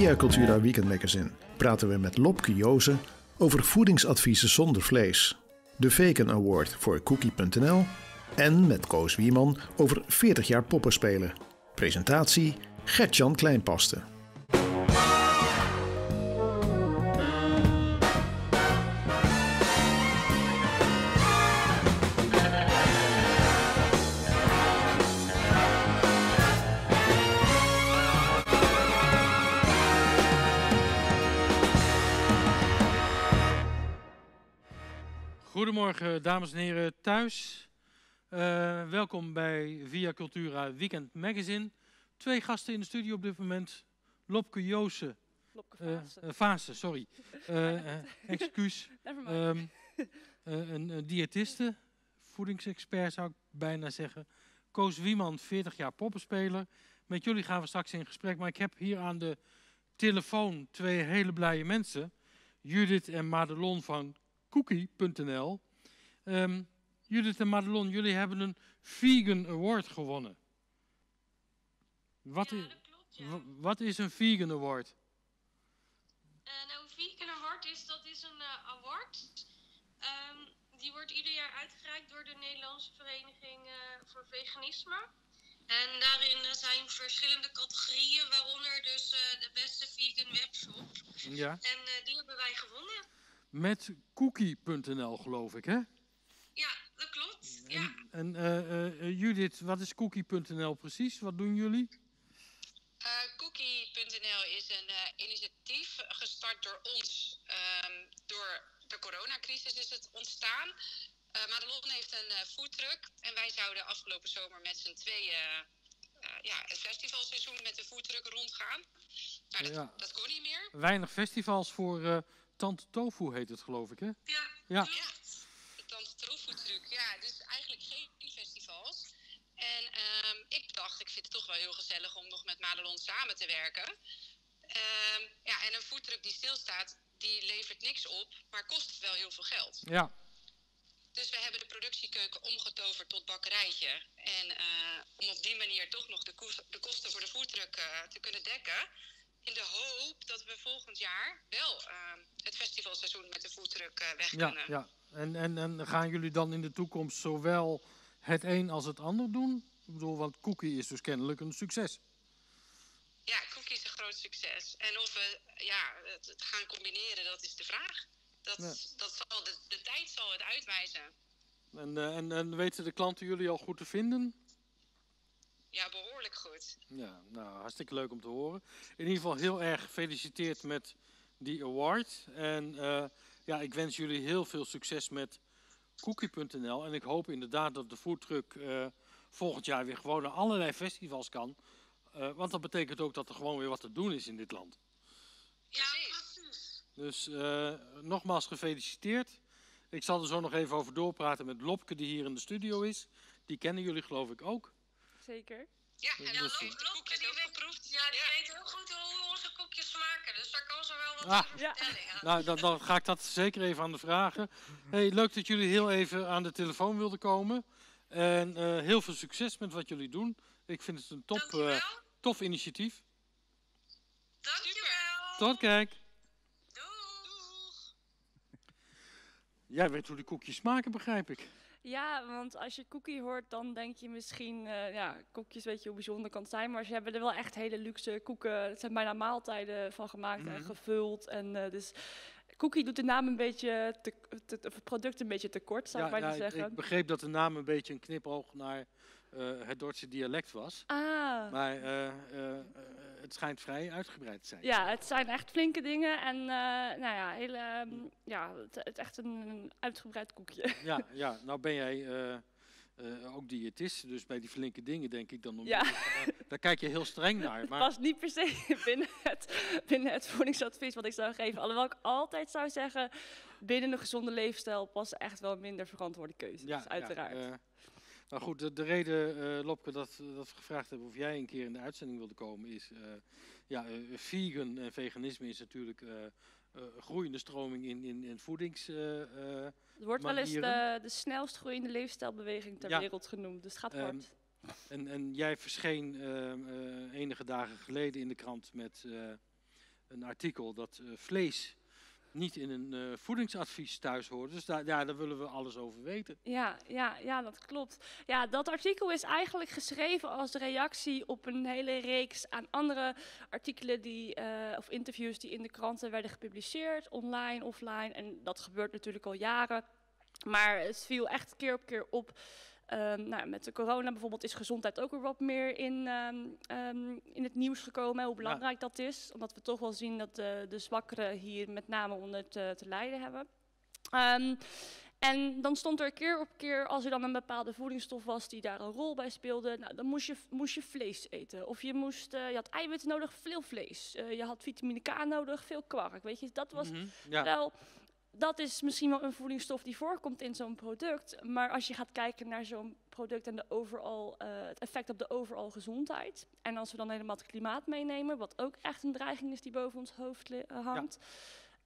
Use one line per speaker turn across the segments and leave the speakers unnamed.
Via Cultura Weekend Magazine praten we met Lopke Jozen over voedingsadviezen zonder vlees, de Vegan Award voor Cookie.nl en met Koos Wieman over 40 jaar poppenspelen. Presentatie Gertjan Kleinpaste.
Goedemorgen, dames en heren thuis. Uh, welkom bij Via Cultura Weekend Magazine. Twee gasten in de studio op dit moment. Lopke Joosen.
Lopke Vaassen.
Uh, Vaassen, sorry. Uh, excuus. Um, een, een diëtiste, voedingsexpert zou ik bijna zeggen. Koos Wieman, 40 jaar poppenspeler. Met jullie gaan we straks in gesprek. Maar ik heb hier aan de telefoon twee hele blije mensen. Judith en Madelon van Cookie.nl. Um, Judith en Madelon, jullie hebben een Vegan Award gewonnen.
Wat, ja, is, klopt, ja.
wat is een Vegan Award?
Uh, nou, een Vegan Award is, dat is een uh, award. Um, die wordt ieder jaar uitgereikt door de Nederlandse Vereniging uh, voor Veganisme. En daarin zijn verschillende categorieën, waaronder dus de beste vegan webshop.
Ja.
En die hebben wij gewonnen.
Met cookie.nl geloof ik, hè?
Ja, dat klopt. Ja.
En, en uh, Judith, wat is cookie.nl precies? Wat doen jullie?
Uh, cookie.nl is een initiatief gestart door ons. Um, door de coronacrisis is het ontstaan. Madelon heeft een foodtruck en wij zouden afgelopen zomer met z'n tweeën ja, het festivalseizoen met de foodtruck rondgaan. Nou, dat, ja. dat kon niet meer.
Weinig festivals voor Tante Tofu heet het geloof ik, hè?
Ja.
ja.
ja. De Tante Tofu truc. Ja, dus eigenlijk geen festivals. En um, ik dacht, ik vind het toch wel heel gezellig om nog met Madelon samen te werken. Um, ja, en een foodtruck die stilstaat, die levert niks op, maar kost wel heel veel geld.
Ja.
Dus we hebben de productiekeuken omgetoverd tot bakkerijtje. En uh, om op die manier toch nog de, kost, de kosten voor de foodtruck uh, te kunnen dekken in de hoop dat we volgend jaar wel uh, het festivalseizoen met de foodtruck uh, weg
ja,
kunnen.
Ja, en, en, en gaan jullie dan in de toekomst zowel het een als het ander doen? Ik bedoel, want Cookie is dus kennelijk een succes.
Ja, Cookie is een groot succes. En of we ja, het gaan combineren, dat is de vraag. Dat, ja. dat zal de, de tijd zal het uitwijzen.
En, uh, en, en weten de klanten jullie al goed te vinden?
Ja, behoorlijk goed.
Ja, nou, hartstikke leuk om te horen. In ieder geval heel erg gefeliciteerd met die award. En uh, ja, ik wens jullie heel veel succes met Cookie.nl. En ik hoop inderdaad dat de foodtruck uh, volgend jaar weer gewoon naar allerlei festivals kan. Uh, want dat betekent ook dat er gewoon weer wat te doen is in dit land.
Ja, precies.
Dus nogmaals gefeliciteerd. Ik zal er zo nog even over doorpraten met Lopke, die hier in de studio is. Die kennen jullie geloof ik ook.
Zeker.
Ja, en ja, Lopke, Lopke die, weet, ja, die ja. weet heel goed hoe onze koekjes smaken. Dus daar kan ze wel wat ah, over vertellen. Ja.
Nou, dan, dan, ga ik dat zeker even aan de vragen. Hey, leuk dat jullie heel even aan de telefoon wilden komen. En uh, heel veel succes met wat jullie doen. Ik vind het een top, uh, tof initiatief.
Dankjewel.
Tot kijk.
Doeg.
Jij weet hoe die koekjes smaken, begrijp ik.
Ja, want als je cookie hoort, dan denk je misschien, uh, ja, koekjes weet je hoe bijzonder kan het zijn. Maar ze hebben er wel echt hele luxe koeken. Het zijn bijna maaltijden van gemaakt mm -hmm. en gevuld. En uh, dus cookie doet de naam een beetje, te, te, het product een beetje tekort, zou
ja,
ik bijna
ja,
zeggen.
Ik begreep dat de naam een beetje een knipoog naar het Dordtse dialect was.
Ah.
Maar het schijnt vrij uitgebreid te zijn.
Ja, het zijn echt flinke dingen en nou ja, hele, um, ja, het, het echt een, een, uitgebreid koekje.
Ja, ja, nou ben jij uh, ook diëtist, dus bij die flinke dingen denk ik dan om.
Ja.
Daar, daar kijk je heel streng naar. Maar...
Het past niet per se binnen het, binnen het voedingsadvies wat ik zou geven. Alhoewel ik altijd zou zeggen, binnen een gezonde leefstijl passen echt wel minder verantwoorde keuzes,
ja,
uiteraard.
Ja, uh, nou goed, de, de reden, uh, Lopke, dat, dat we gevraagd hebben of jij een keer in de uitzending wilde komen, is, uh, ja, uh, vegan en veganisme is natuurlijk een groeiende stroming in, in, in voedings.
het wordt wel eens de, de snelst groeiende leefstijlbeweging ter
Ja.
wereld genoemd, dus het gaat
Ehm,
hard.
En, en jij verscheen enige dagen geleden in de krant met een artikel dat vlees niet in een uh, voedingsadvies thuis hoort. Dus daar, ja, daar willen we alles over weten.
Ja, ja, ja, dat klopt. Ja, dat artikel is eigenlijk geschreven als reactie op een hele reeks aan andere artikelen die, uh, of interviews die in de kranten werden gepubliceerd, online, offline. En dat gebeurt natuurlijk al jaren. Maar het viel echt keer op keer op Um, nou, met de corona bijvoorbeeld is gezondheid ook weer wat meer in, um, um, in het nieuws gekomen. Hoe belangrijk dat is. Omdat we toch wel zien dat de, de zwakkeren hier met name onder te, te lijden hebben. en dan stond er keer op keer, als er dan een bepaalde voedingsstof was die daar een rol bij speelde, nou, dan moest je, moest je vlees eten. Of je, moest, uh, je had eiwitten nodig, veel vlees. Uh, je had vitamine K nodig, veel kwark. Weet je, dat was mm -hmm, ja. wel dat is misschien wel een voedingsstof die voorkomt in zo'n product. Maar als je gaat kijken naar zo'n product en de overal, uh, het effect op de overal gezondheid. En als we dan helemaal het klimaat meenemen, wat ook echt een dreiging is die boven ons hoofd uh, hangt.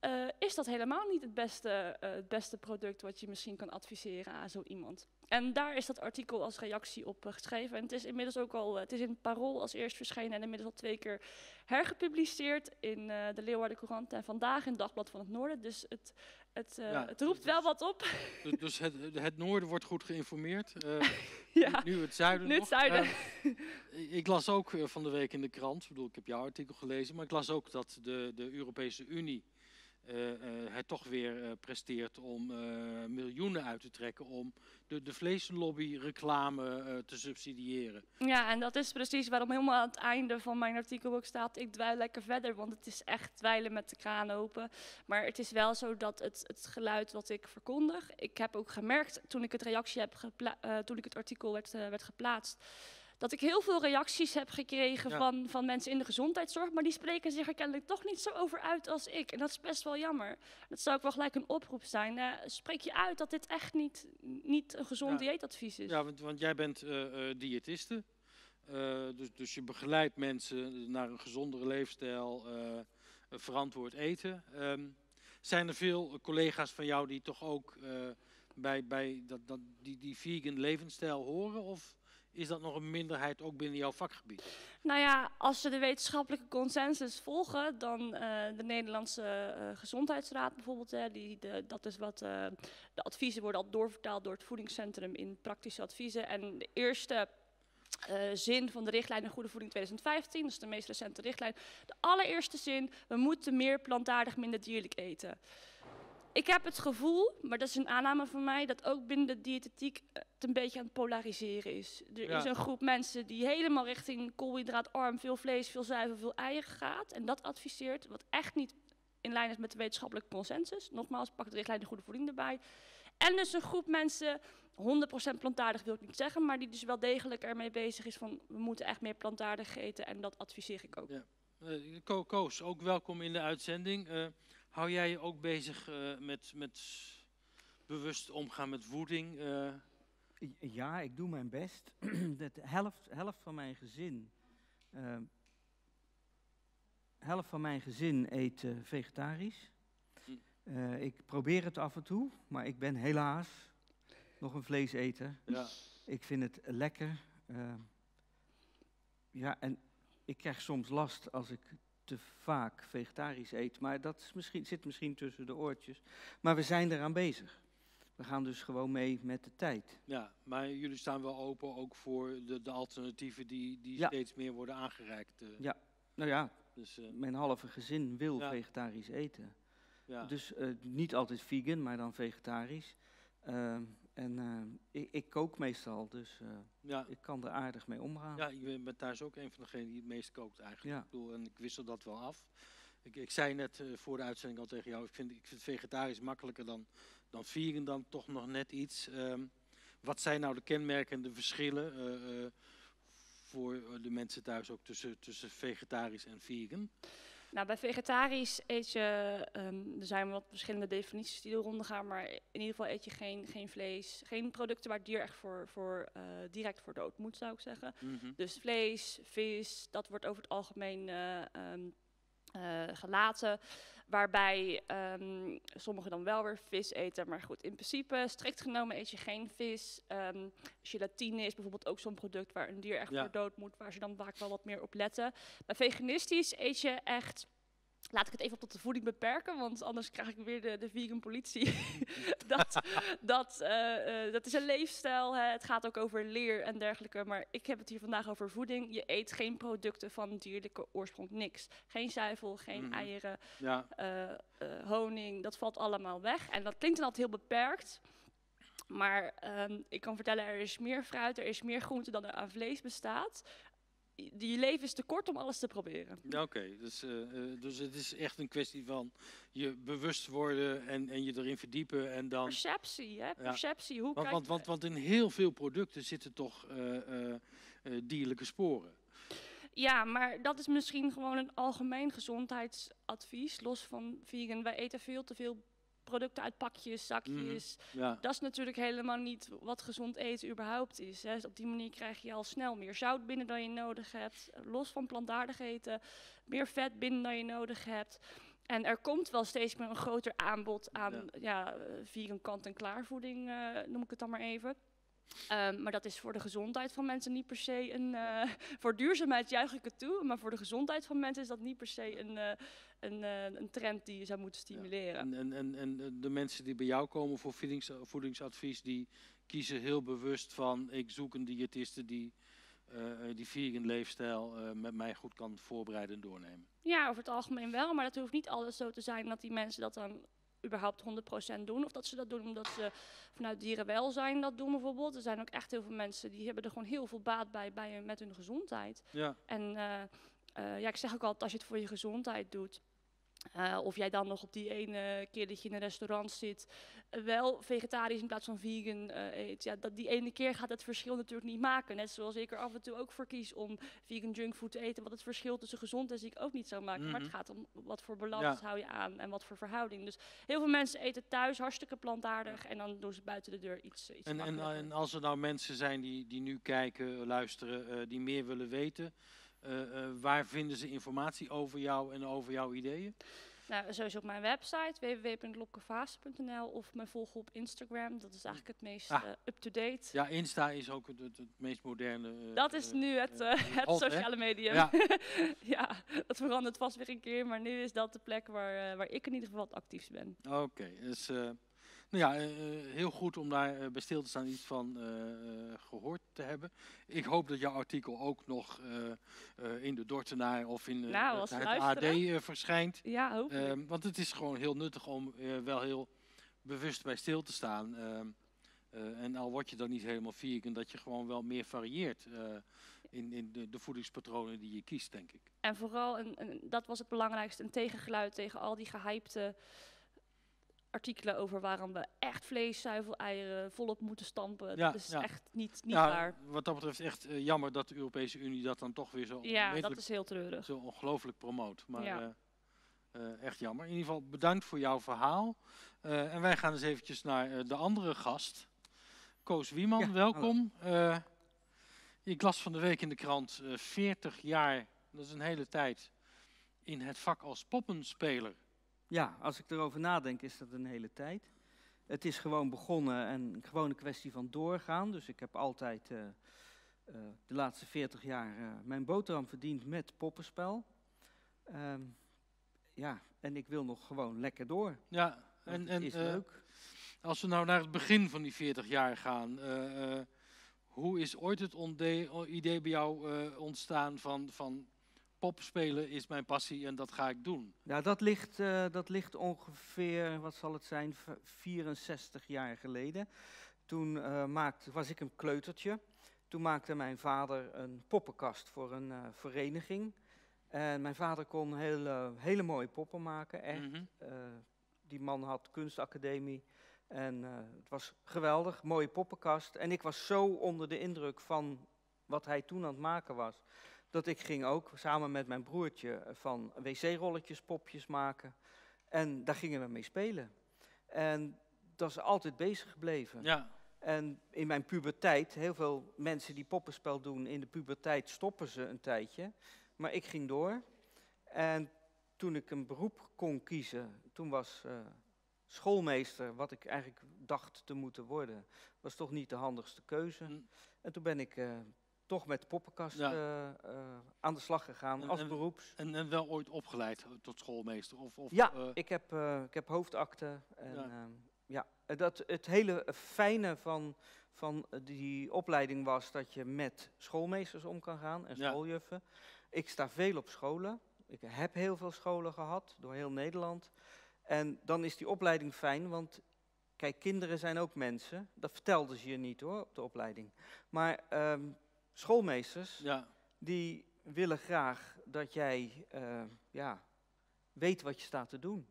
Uh, is dat helemaal niet het beste, het beste product wat je misschien kan adviseren aan zo iemand. En daar is dat artikel als reactie op geschreven. En het is inmiddels ook al, het is in Parool als eerst verschenen en inmiddels al twee keer hergepubliceerd in de Leeuwarden Courant en vandaag in Dagblad van het Noorden. Dus het, het, het roept dus, wel wat op.
Dus, dus het, het, noorden wordt goed geïnformeerd. Ja, nu, het zuiden
nu
nog.
het zuiden.
Uh, ik las ook van de week in de krant, ik bedoel, ik heb jouw artikel gelezen, maar ik las ook dat de, de Europese Unie het toch weer uh, presteert om miljoenen uit te trekken om de, de vleeslobby reclame te subsidiëren.
Ja, en dat is precies waarom helemaal aan het einde van mijn artikel ook staat, ik dweil lekker verder, want het is echt dweilen met de kraan open. Maar het is wel zo dat het, het geluid wat ik verkondig, ik heb ook gemerkt toen ik het reactie heb toen ik het artikel werd, werd geplaatst, dat ik heel veel reacties heb gekregen van, van mensen in de gezondheidszorg, maar die spreken zich er kennelijk toch niet zo over uit als ik. En dat is best wel jammer. Dat zou ook wel gelijk een oproep zijn. Uh, spreek je uit dat dit echt niet, niet een gezond ja. dieetadvies is.
Ja, want, want jij bent uh, uh, diëtiste. dus, dus je begeleidt mensen naar een gezondere leefstijl, verantwoord eten. Um, zijn er veel collega's van jou die toch ook bij, bij dat, dat, die, die vegan levensstijl horen? Of is dat nog een minderheid ook binnen jouw vakgebied?
Nou ja, als ze de wetenschappelijke consensus volgen, dan uh, de Nederlandse uh, Gezondheidsraad bijvoorbeeld, hè, die, de, dat is wat uh, de adviezen worden al doorvertaald door het voedingscentrum in praktische adviezen. En de eerste zin van de richtlijn Goede Voeding 2015, dat is de meest recente richtlijn. De allereerste zin, we moeten meer plantaardig, minder dierlijk eten ik heb het gevoel, maar dat is een aanname van mij, dat ook binnen de diëtetiek het een beetje aan het polariseren is. Er ja. is een groep mensen die helemaal richting koolhydraatarm, veel vlees, veel zuivel, veel eieren gaat. En dat adviseert, wat echt niet in lijn is met de wetenschappelijke consensus. Nogmaals, pak de richtlijn de goede voeding erbij. En dus een groep mensen, 100% plantaardig wil ik niet zeggen, maar die dus wel degelijk ermee bezig is van we moeten echt meer plantaardig eten en dat adviseer ik ook. Ja.
Uh, Koos, ook welkom in de uitzending. Uh, Hou jij je ook bezig uh, met, met bewust omgaan met voeding? Uh?
Ja, ik doe mijn best. de helft, helft van mijn gezin. Uh, helft van mijn gezin eet vegetarisch. Hm. ik probeer het af en toe, maar ik ben helaas nog een vleeseter. Ja. Ik vind het lekker. ja, en ik krijg soms last als ik te vaak vegetarisch eet. Maar dat is misschien, zit misschien tussen de oortjes. Maar we zijn eraan bezig. We gaan dus gewoon mee met de tijd.
Ja, maar jullie staan wel open ook voor de, de alternatieven die, die ja. steeds meer worden aangereikt. Uh.
Ja, nou ja, dus, uh, mijn halve gezin wil ja. vegetarisch eten. Ja. Dus uh, niet altijd vegan, maar dan vegetarisch. Ehm, en uh, ik, ik, kook meestal, dus uh, ja. ik kan er aardig mee omgaan.
Ja, ik ben thuis ook een van degenen die het meest kookt eigenlijk. Ja. Ik bedoel, en ik wissel dat wel af. Ik, ik zei net uh, voor de uitzending al tegen jou, ik vind, ik vind vegetarisch makkelijker dan, dan vegan, dan toch nog net iets. Um, wat zijn nou de kenmerkende verschillen voor de mensen thuis ook tussen, tussen vegetarisch en vegan?
Nou, bij vegetarisch eet je, um, er zijn wat verschillende definities die er rond gaan, maar in ieder geval eet je geen, geen vlees, geen producten waar het dier echt voor, voor, uh, direct voor dood moet, zou ik zeggen. Mm -hmm. Dus vlees, vis, dat wordt over het algemeen uh, um, uh, gelaten. Waarbij um, sommigen dan wel weer vis eten. Maar goed, in principe, strikt genomen eet je geen vis. Um, gelatine is bijvoorbeeld ook zo'n product waar een dier echt ja. voor dood moet. Waar ze dan vaak wel wat meer op letten. Bij veganistisch eet je echt laat ik het even tot de voeding beperken, want anders krijg ik weer de, de vegan politie. dat, dat, uh, dat is een leefstijl, hè. het gaat ook over leer en dergelijke. Maar ik heb het hier vandaag over voeding. Je eet geen producten van dierlijke oorsprong, niks. Geen zuivel, geen mhm. eieren, ja. uh, honing, dat valt allemaal weg. En dat klinkt dan altijd heel beperkt. Maar ehm, ik kan vertellen, er is meer fruit, er is meer groente dan er aan vlees bestaat je leven is te kort om alles te proberen.
Oké, dus, uh, dus het is echt een kwestie van je bewust worden en, en je erin verdiepen en dan...
Perceptie, hè? Perceptie. Hoe
want, want, want, want, in heel veel producten zitten toch uh, dierlijke sporen.
Ja, maar dat is misschien gewoon een algemeen gezondheidsadvies, los van vegan. Wij eten veel te veel producten uit pakjes, zakjes. Mhm, dat is natuurlijk helemaal niet wat gezond eten überhaupt is. Hè. Dus op die manier krijg je al snel meer zout binnen dan je nodig hebt. Los van plantaardig eten, meer vet binnen dan je nodig hebt. En er komt wel steeds meer een groter aanbod aan ja. ja eh, vegan kant-en-klaar voeding, uh, noem ik het dan maar even. Um, maar dat is voor de gezondheid van mensen niet per se een. Uh, voor duurzaamheid juich ik het toe, maar voor de gezondheid van mensen is dat niet per se een, uh, een, uh, een trend die je zou moeten stimuleren.
Ja. En, en, en, de mensen die bij jou komen voor voedings, voedingsadvies, die kiezen heel bewust van: ik zoek een diëtiste die die vegan leefstijl met mij goed kan voorbereiden en doornemen.
Ja, over het algemeen wel, maar dat hoeft niet altijd zo te zijn dat die mensen dat dan überhaupt 100% doen. Of dat ze dat doen omdat ze vanuit dierenwelzijn dat doen bijvoorbeeld. Er zijn ook echt heel veel mensen die hebben er gewoon heel veel baat bij, bij met hun gezondheid. Ja. En uh, uh, ja, ik zeg ook altijd, als je het voor je gezondheid doet, uh, of jij dan nog op die ene keer dat je in een restaurant zit, uh, wel vegetarisch in plaats van vegan uh, eet. Ja, dat, die ene keer gaat het verschil natuurlijk niet maken. Net zoals ik er af en toe ook voor kies om vegan junkfood te eten. Wat het verschil tussen gezond en ziek ook niet zou maken. Maar het mhm. gaat om wat voor balans hou je aan en wat voor verhouding. Dus heel veel mensen eten thuis hartstikke plantaardig en dan doen ze buiten de deur iets, iets
en, en, en, als er nou mensen zijn die, die nu kijken, luisteren, die meer willen weten... Uh, uh, waar vinden ze informatie over jou en over jouw ideeën?
Nou, sowieso op mijn website www.lokkevase.nl of me volgen op Instagram. Dat is eigenlijk het meest ah. uh, up-to-date.
Ja, Insta is ook het, het, meest moderne.
dat is nu het, het sociale medium. Ja. ja, dat verandert vast weer een keer, maar nu is dat de plek waar, waar ik in ieder geval het actiefst ben.
Oké, dus nou ja, uh, heel goed om daar uh, bij stil te staan iets van gehoord te hebben. Ik hoop dat jouw artikel ook nog in de Dortenaar of in nou, het, het AD verschijnt.
Ja, hopelijk.
Ehm, want het is gewoon heel nuttig om wel heel bewust bij stil te staan. Ehm, en al word je dan niet helemaal vegan, dat je gewoon wel meer varieert in, in de, de, voedingspatronen die je kiest, denk ik.
En vooral, een, dat was het belangrijkste, een tegengeluid tegen al die gehypte artikelen over waarom we echt vlees, zuivel, eieren volop moeten stampen. Ja, dat is echt niet, niet ja, waar.
Wat dat betreft echt uh, jammer dat de Europese Unie dat dan toch weer zo
Ja, dat is heel treurig.
Zo ongelooflijk promoot. Maar ja. uh, uh, echt jammer. In ieder geval bedankt voor jouw verhaal. en wij gaan eens eventjes naar de andere gast. Koos Wieman, ja, welkom. ik las van de week in de krant 40 jaar, dat is een hele tijd, in het vak als poppenspeler.
Ja, als ik erover nadenk is dat een hele tijd. Het is gewoon begonnen en gewoon een kwestie van doorgaan. Dus ik heb altijd uh, uh, de laatste 40 jaar uh, mijn boterham verdiend met poppenspel. Um, ja, en ik wil nog gewoon lekker door.
Ja, en, en is leuk. Als we nou naar het begin van die 40 jaar gaan, hoe is ooit het idee bij jou ontstaan van, van pop spelen is mijn passie en dat ga ik doen.
Ja, dat ligt, uh, dat ligt ongeveer, wat zal het zijn, 64 jaar geleden. Toen uh, maakte, was ik een kleutertje. Toen maakte mijn vader een poppenkast voor een uh, vereniging. En mijn vader kon hele, hele mooie poppen maken, echt. Mm -hmm. die man had kunstacademie. En het was geweldig, mooie poppenkast. En ik was zo onder de indruk van wat hij toen aan het maken was dat ik ging ook samen met mijn broertje van wc-rolletjes popjes maken. En daar gingen we mee spelen. En dat is altijd bezig gebleven. Ja. En in mijn puberteit, heel veel mensen die poppenspel doen, in de puberteit stoppen ze een tijdje. Maar ik ging door. En toen ik een beroep kon kiezen, toen was uh, schoolmeester, wat ik eigenlijk dacht te moeten worden, was toch niet de handigste keuze. Hm. En toen ben ik uh, toch met de poppenkast aan de slag gegaan als beroeps.
En, en, wel ooit opgeleid tot schoolmeester? Of, of
ja, ik, heb, ik heb hoofdakte. En, ja. Ehm, ja, dat, het hele fijne van, van die opleiding was dat je met schoolmeesters om kan gaan en schooljuffen. Ik sta veel op scholen. Ik heb heel veel scholen gehad door heel Nederland. En dan is die opleiding fijn, want kijk, kinderen zijn ook mensen. Dat vertelden ze je niet hoor, op de opleiding. Maar ehm, schoolmeesters, ja. die willen graag dat jij uh, ja, weet wat je staat te doen.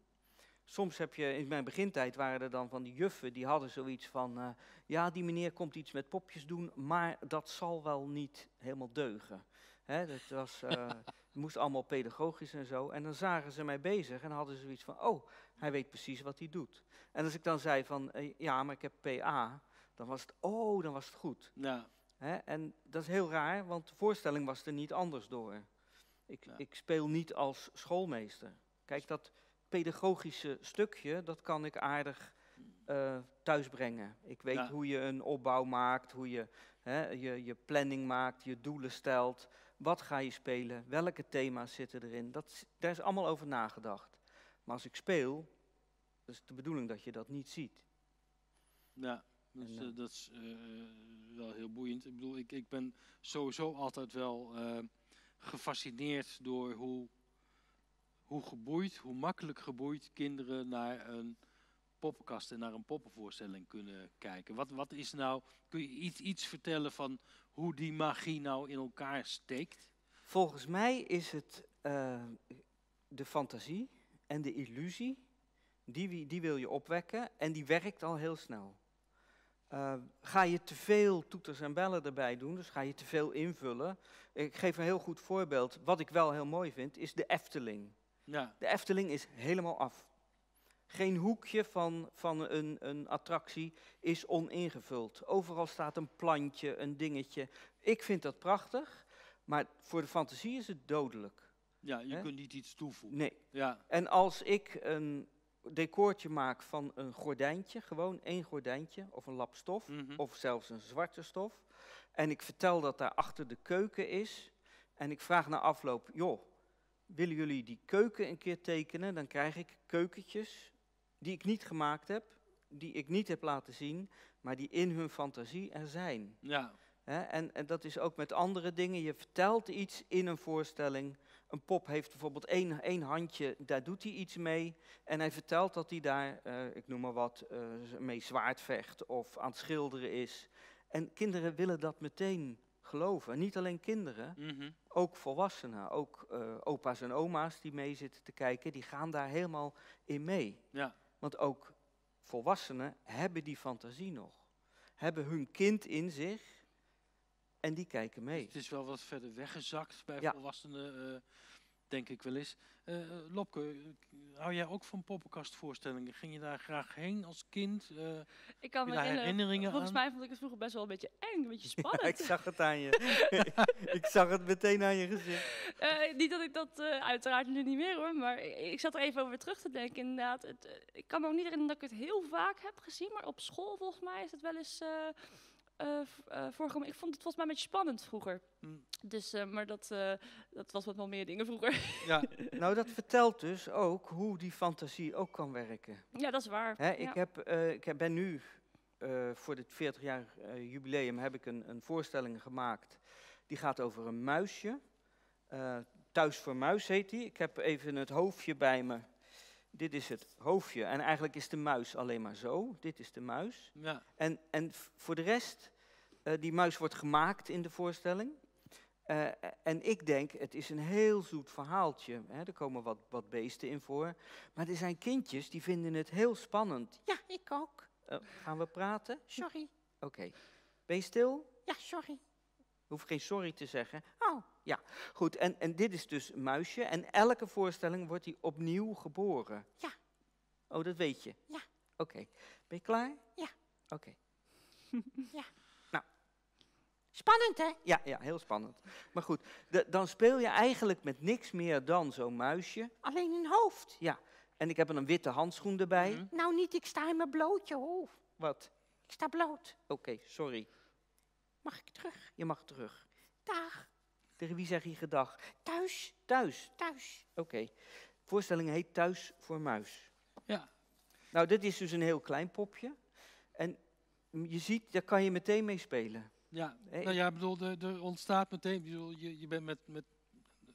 Soms heb je, in mijn begintijd waren er dan van die juffen, die hadden zoiets van, uh, ja, die meneer komt iets met popjes doen, maar dat zal wel niet helemaal deugen. Hè, dat was, uh, moest allemaal pedagogisch en zo. En dan zagen ze mij bezig en hadden ze zoiets van, oh, hij weet precies wat hij doet. En als ik dan zei van, eh, ja, maar ik heb PA, dan was het, oh, dan was het goed. Ja. En dat is heel raar, want de voorstelling was er niet anders door. Ik, ik speel niet als schoolmeester. Kijk, dat pedagogische stukje, dat kan ik aardig uh, thuisbrengen. Ik weet hoe je een opbouw maakt, hoe je, hè, je je planning maakt, je doelen stelt. Wat ga je spelen? Welke thema's zitten erin? Dat, daar is allemaal over nagedacht. Maar als ik speel, is het de bedoeling dat je dat niet ziet.
Ja, dat is, uh, dat is uh, wel heel boeiend. Ik bedoel, ik, ik ben sowieso altijd wel gefascineerd door hoe, hoe geboeid, hoe makkelijk geboeid kinderen naar een poppenkast en naar een poppenvoorstelling kunnen kijken. Wat, wat is nou, kun je iets, iets vertellen van hoe die magie nou in elkaar steekt?
Volgens mij is het uh, de fantasie en de illusie, die, die wil je opwekken en die werkt al heel snel. Uh, ga je te veel toeters en bellen erbij doen, dus ga je te veel invullen. Ik geef een heel goed voorbeeld. Wat ik wel heel mooi vind, is de Efteling. Ja. De Efteling is helemaal af. Geen hoekje van, van een, een attractie is oningevuld. Overal staat een plantje, een dingetje. Ik vind dat prachtig, maar voor de fantasie is het dodelijk.
Ja, je kunt niet iets toevoegen.
Nee. Ja. En als ik een decoortje maak van een gordijntje, gewoon één gordijntje, of een lap stof, mhm. of zelfs een zwarte stof, en ik vertel dat daar achter de keuken is, en ik vraag na afloop, joh, willen jullie die keuken een keer tekenen? Dan krijg ik keukentjes die ik niet gemaakt heb, die ik niet heb laten zien, maar die in hun fantasie er zijn. Ja. en, en dat is ook met andere dingen. Je vertelt iets in een voorstelling. Een pop heeft bijvoorbeeld één, één handje, daar doet hij iets mee. En hij vertelt dat hij daar, uh, ik noem maar wat, uh, mee zwaardvecht of aan het schilderen is. En kinderen willen dat meteen geloven. niet alleen kinderen, mhm. ook volwassenen, ook uh, opa's en oma's die mee zitten te kijken, die gaan daar helemaal in mee. Ja. Want ook volwassenen hebben die fantasie nog. Hebben hun kind in zich en die kijken mee.
Het is wel wat verder weggezakt bij volwassenen, uh, denk ik wel eens. Uh, Lopke, hou jij ook van poppenkastvoorstellingen? Ging je daar graag heen als kind? Uh,
ik kan me herinneringen Volgens mij vond ik het vroeger best wel een beetje eng, een beetje spannend.
ik zag het aan je. ik zag het meteen aan je gezicht.
Uh, niet dat ik dat uiteraard nu niet meer hoor, maar ik zat er even over terug te denken inderdaad. Het, ik kan me ook niet herinneren dat ik het heel vaak heb gezien, maar op school volgens mij is het wel eens uh, voorkomen. Ik vond het volgens mij een beetje spannend vroeger. Hmm. Dus, uh, maar dat, dat was wat wel meer dingen vroeger.
Ja, nou dat vertelt dus ook hoe die fantasie ook kan werken.
Ja, dat is waar.
Hè, ik, heb, ik heb, ben nu voor dit 40-jarig jubileum heb ik een, een, voorstelling gemaakt. Die gaat over een muisje. Thuis voor muis heet die. Ik heb even het hoofdje bij me. Dit is het hoofdje. En eigenlijk is de muis alleen maar zo. Dit is de muis. Ja. En, en voor de rest, uh, die muis wordt gemaakt in de voorstelling. Uh, en ik denk, het is een heel zoet verhaaltje. Hè. Er komen wat, wat beesten in voor. Maar er zijn kindjes die vinden het heel spannend.
Ja, ik ook.
Uh, gaan we praten?
Sorry.
Oké. Okay. Ben je stil?
Ja, sorry.
Hoef geen sorry te zeggen. Oh, ja. Goed, en, en dit is dus een muisje. En elke voorstelling wordt hij opnieuw geboren.
Ja.
Oh, dat weet je?
Ja.
Oké. Ben je klaar?
Ja.
Oké.
ja.
Nou.
Spannend, hè?
Ja, ja, heel spannend. Maar goed, de, dan speel je eigenlijk met niks meer dan zo'n muisje.
Alleen een hoofd?
Ja. En ik heb een witte handschoen erbij.
Nou, niet, ik sta in mijn blootje hoofd.
Wat?
Ik sta bloot.
Oké, sorry.
Mag ik terug?
Je mag terug.
Dag.
Tegen wie zeg je gedag?
Thuis.
Thuis.
Thuis.
Oké. Voorstelling heet Thuis voor Muis.
Ja.
Nou, dit is dus een heel klein popje. En je ziet, daar kan je meteen mee spelen.
Ja,
Hey.
nou ja, ik bedoel, er, er ontstaat meteen, bedoel, je, je bent met, met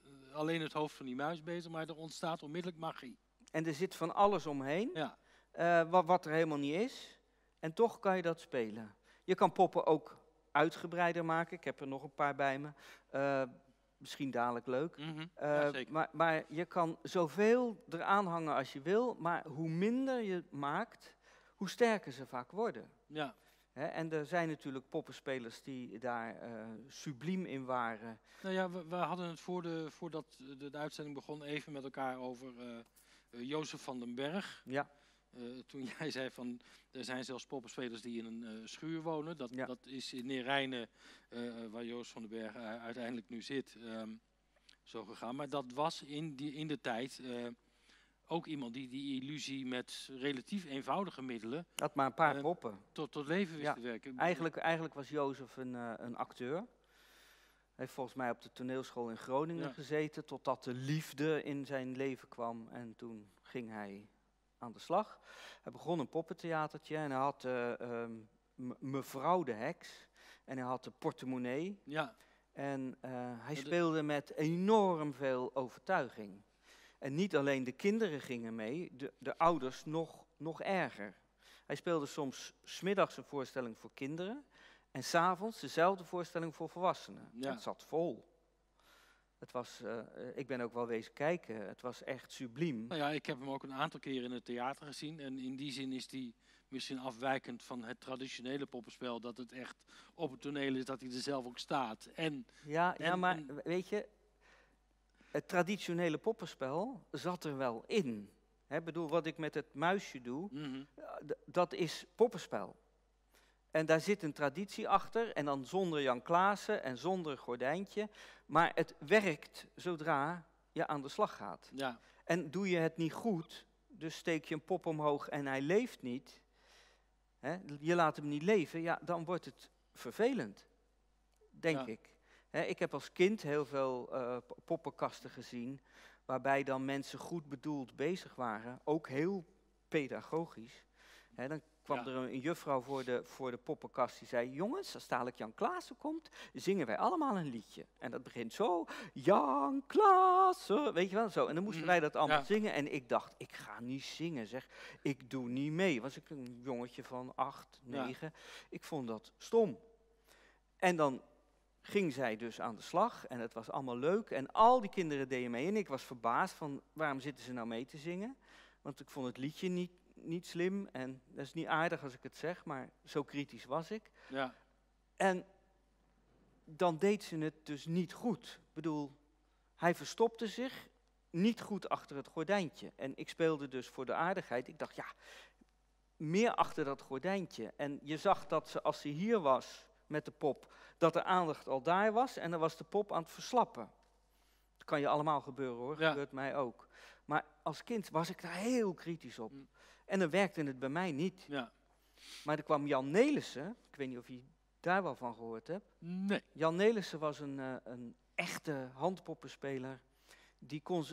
eh, alleen het hoofd van die muis bezig, maar er ontstaat onmiddellijk magie.
En er zit van alles omheen,
Ja,
eh, wat, wat er helemaal niet is. En toch kan je dat spelen. Je kan poppen ook uitgebreider maken. Ik heb er nog een paar bij me. Eh, misschien dadelijk leuk.
mhm.
Eh,
ja
maar, maar je kan zoveel eraan hangen als je wil. Maar hoe minder je maakt, hoe sterker ze vaak worden.
Ja,
Hè, en er zijn natuurlijk poppenspelers die daar eh, subliem in waren.
nou ja, we, we hadden het voor de, voordat de, de uitzending begon even met elkaar over Jozef van den Berg.
Ja,
Eh, toen jij zei van, er zijn zelfs poppenspelers die in een eh, schuur wonen. Dat,
Ja.
dat is in Neerijnen, eh, waar Joost van den Berg uiteindelijk nu zit, ehm, zo gegaan. Maar dat was in, die, in de tijd ook iemand die die illusie met relatief eenvoudige middelen
had maar een paar poppen.
tot, tot leven wist
Ja,
te werken.
Eigenlijk, eigenlijk was Jozef een, een acteur. Hij heeft volgens mij op de toneelschool in Groningen
Ja.
gezeten, totdat de liefde in zijn leven kwam. En toen ging hij aan de slag. Hij begon een poppentheatertje en hij had eh, ehm, mevrouw de heks. En hij had de portemonnee.
Ja,
En eh, hij
de-
speelde met enorm veel overtuiging. En niet alleen de kinderen gingen mee, de, de ouders nog, nog erger. Hij speelde soms smiddags een voorstelling voor kinderen en s'avonds dezelfde voorstelling voor volwassenen.
Ja.
Het zat vol. Het was, eh, eh, ik ben ook wel wezen kijken, het was echt subliem.
nou ja, ik heb hem ook een aantal keren in het theater gezien. En in die zin is hij misschien afwijkend van het traditionele poppenspel. Dat het echt op het toneel is dat hij er zelf ook staat. En
Ja, ja maar
en-
weet je, het traditionele poppenspel zat er wel in. Ik bedoel, wat ik met het muisje doe,
mhm,
d- dat is poppenspel. En daar zit een traditie achter, en dan zonder Jan Klaassen en zonder gordijntje. Maar het werkt zodra je aan de slag gaat.
ja,
En doe je het niet goed, dus steek je een pop omhoog en hij leeft niet, hè, je laat hem niet leven, ja, dan wordt het vervelend, denk
Ja.
ik. Hè, ik heb als kind heel veel eh, poppenkasten gezien, waarbij dan mensen goed bedoeld bezig waren, ook heel pedagogisch. Hè, dan kwam
Ja.
er een, juffrouw voor de, voor de poppenkast die zei, jongens, als dadelijk Jan Klaassen komt, zingen wij allemaal een liedje. En dat begint zo, Jan Klaassen, weet je wel, zo. En dan moesten
Mhm,
wij dat allemaal
ja.
zingen. En ik dacht, ik ga niet zingen, zeg. Ik doe niet mee. Was ik een jongetje van acht,
Ja.
negen. Ik vond dat stom. En dan ging zij dus aan de slag en het was allemaal leuk. En al die kinderen deden mee. En ik was verbaasd van, waarom zitten ze nou mee te zingen? Want ik vond het liedje niet, niet slim. En dat is niet aardig als ik het zeg, maar zo kritisch was ik.
ja,
En dan deed ze het dus niet goed. Ik bedoel, hij verstopte zich niet goed achter het gordijntje. En ik speelde dus voor de aardigheid. Ik dacht, ja, meer achter dat gordijntje. En je zag dat ze, als ze hier was met de pop, dat de aandacht al daar was. En dan was de pop aan het verslappen. Dat kan je allemaal gebeuren hoor,
Ja.
gebeurt mij ook. Maar als kind was ik daar heel kritisch op.
Mm.
En dan werkte het bij mij niet.
ja.
Maar er kwam Jan Nelissen, ik weet niet of je daar wel van gehoord hebt.
Nee.
Jan Nelissen was een, eh, een echte handpoppenspeler. Die kon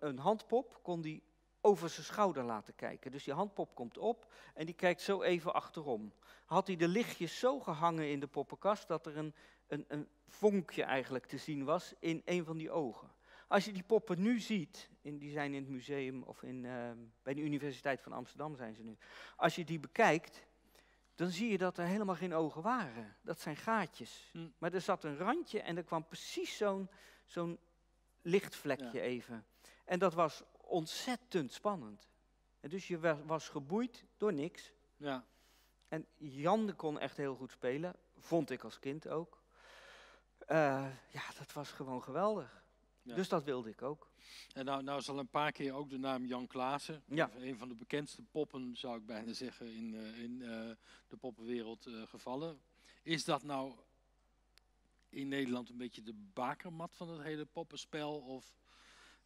een handpop kon die over zijn schouder laten kijken. Dus die handpop komt op en die kijkt zo even achterom. Had hij de lichtjes zo gehangen in de poppenkast dat er een, een, een vonkje eigenlijk te zien was in een van die ogen. Als je die poppen nu ziet, in, die zijn in het museum of in, ehm, bij de Universiteit van Amsterdam zijn ze nu. Als je die bekijkt, dan zie je dat er helemaal geen ogen waren. Dat zijn gaatjes.
Hm.
Maar er zat een randje en er kwam precies zo'n zo'n lichtvlekje
Ja.
even. En dat was ontzettend spannend. En dus je wa- was geboeid door niks.
Ja,
En Jan kon echt heel goed spelen, vond ik als kind ook. Eh, ja, dat was gewoon geweldig.
Ja.
Dus dat wilde ik ook.
en nou, nou is al een paar keer ook de naam Jan Klaassen.
Ja.
Een van de bekendste poppen, zou ik bijna zeggen, in, eh, in eh, de poppenwereld eh, gevallen. Is dat nou in Nederland een beetje de bakermat van het hele poppenspel? Of,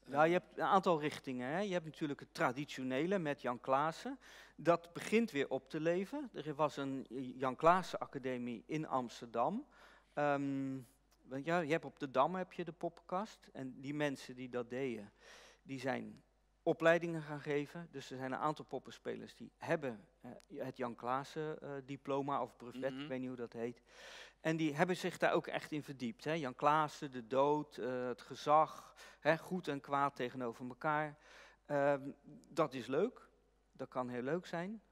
eh,
Ja, je hebt een aantal richtingen. Hè. Je hebt natuurlijk het traditionele met Jan Klaassen. Dat begint weer op te leven. Er was een Jan Klaassen Academie in Amsterdam. Ehm, want ja, je hebt op de Dam heb je de poppenkast. En die mensen die dat deden, die zijn opleidingen gaan geven. Dus er zijn een aantal poppenspelers die hebben uh, het Jan Klaassen uh, diploma of brevet,
Mhm.
ik weet niet hoe dat heet. En die hebben zich daar ook echt in verdiept. Hè? Jan Klaassen, de dood, eh, het gezag, hè? goed en kwaad tegenover elkaar. Ehm, dat is leuk, dat kan heel leuk zijn.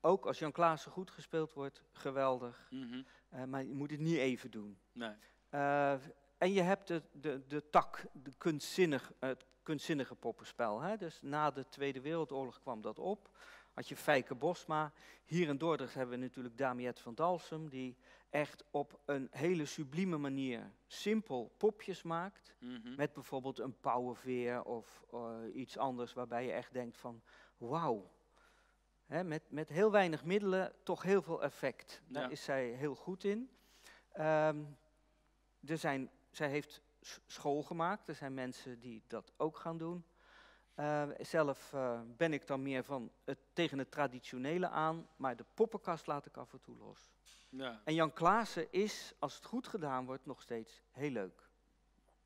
Ook als Jan Klaassen goed gespeeld wordt, geweldig.
Mhm.
Eh, maar je moet het niet even doen.
Nee.
Eh, en je hebt de, de, de tak, de kunstzinnig, het kunstzinnige poppenspel. Hè? Dus na de Tweede Wereldoorlog kwam dat op. Had je Fijke Bosma. Hier in Dordrecht hebben we natuurlijk Damiet van Dalsem, die echt op een hele sublieme manier simpel popjes maakt.
Mhm.
Met bijvoorbeeld een pauwenveer of eh, iets anders waarbij je echt denkt van wauw. Hè, met, met heel weinig middelen toch heel veel effect. Daar
Ja.
is zij heel goed in. Ehm, er zijn, zij heeft school gemaakt. Er zijn mensen die dat ook gaan doen. Eh, zelf eh, ben ik dan meer van het, tegen het traditionele aan, maar de poppenkast laat ik af en toe los.
Ja.
En Jan Klaassen is, als het goed gedaan wordt, nog steeds heel leuk.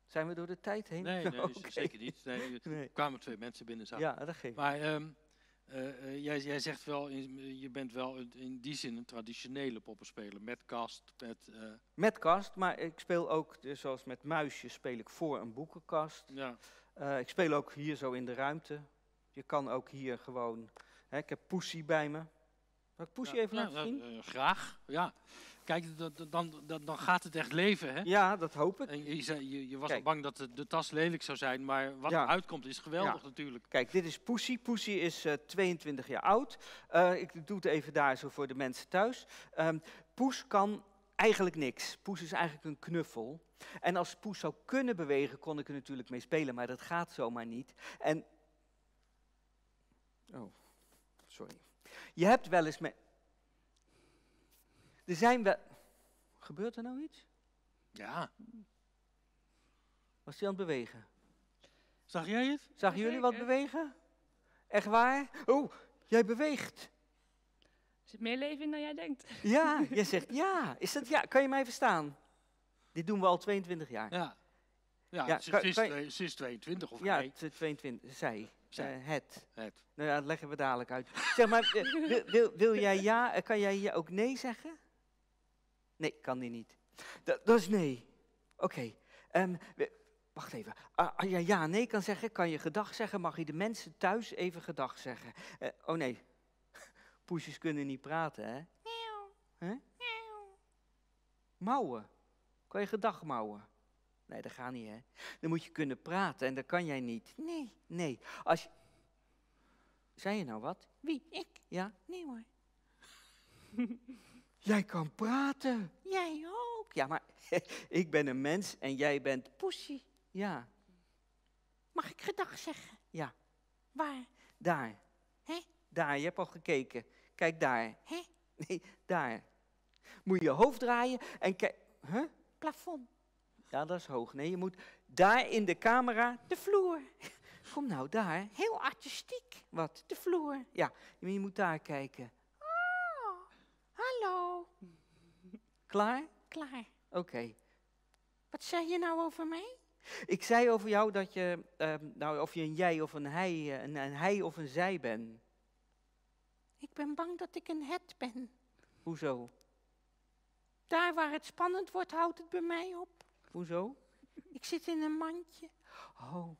Zijn we door de tijd heen?
Nee, nee zeker niet. Nee, er kwamen twee mensen binnen. ik.
Ja, dat geeft.
Maar ehm, eh, eh, jij, jij zegt wel, in- je bent wel in- die zin een traditionele poppenspeler. Met kast, met... eh,
Met kast, maar ik speel ook, dus zoals met muisjes, speel ik voor een boekenkast.
ja.
Eh, ik speel ook hier zo in de ruimte. Je kan ook hier gewoon, hè, ik heb Poesie bij me. Zal ik
Ja,
even laten zien?
eh, graag, ja. Kijk, dat- dan, dan, dan gaat het echt leven, hè?
ja, dat hoop ik.
En je, je, je was al bang dat de, de tas lelijk zou zijn, maar wat
Ja.
er uitkomt is geweldig natuurlijk.
Kijk, dit is Poesie. Poesie is eh, 22 jaar oud. Eh, ik doe het even daar zo voor de mensen thuis. Ehm, Poes kan eigenlijk niks. Poes is eigenlijk een knuffel. En als Poes zou kunnen bewegen, kon ik er natuurlijk mee spelen, maar dat gaat zomaar niet. En. Oh, sorry. Je hebt wel eens met. Er zijn wel. Gebeurt er nou iets?
Ja.
Was hij aan het bewegen?
Zag jij het?
Zagen jullie wat bewegen? Echt waar? Oh, jij beweegt.
Er zit meer leven in dan jij denkt.
Ja, jij zegt ja. Is dat ja? Kan je mij verstaan? Dit doen we al 22 jaar.
Ja. Ja,
Ja,
sinds,
kan-
sinds,
kan je-
twee- sinds 22 of
Ja,
nee?
t- 22. Zij. Eh, het.
Het.
Nou ja, dat leggen we dadelijk uit. Zeg maar, eh, wil, wil, wil jij ja? eh, Kan jij ja ook nee zeggen? Nee, kan die niet. Da- dat is nee. Oké. ehm, wacht even. Ah, Als jij ja nee kan zeggen, kan je gedag zeggen. Mag je de mensen thuis even gedag zeggen? Oh nee. Poesjes kunnen niet praten, hè? Hè? Mouwen. Kan je gedag mouwen? Nee, dat gaat niet, hè? Dan moet je kunnen praten en dat kan jij niet.
Nee.
Nee. Als je... Zei je nou wat?
Wie? Ik?
Ja?
Nee hoor.
Jij kan praten.
Jij ook.
Ja, maar ik ben een mens en jij bent...
Poesie.
Ja,
Mag ik gedag zeggen?
Ja.
Waar?
daar.
Hè?
Daar, je hebt al gekeken. Kijk daar.
Hè?
Nee, daar. Moet je je hoofd draaien en kijk... Huh?
Plafond.
Ja, dat is hoog. Nee, je moet daar in de camera...
De vloer.
Kom nou, daar.
Heel artistiek.
Wat?
De vloer.
Ja, je moet daar kijken.
Oh. Hallo.
Klaar?
Klaar.
Oké.
Wat zei je nou over mij?
Ik zei over jou dat je, ehm, nou, of je een jij of een hij, eh, een, een hij of een zij bent.
Ik ben bang dat ik een het ben.
Hoezo?
Daar waar het spannend wordt, houdt het bij mij op.
Hoezo?
Ik zit in een mandje.
Oh.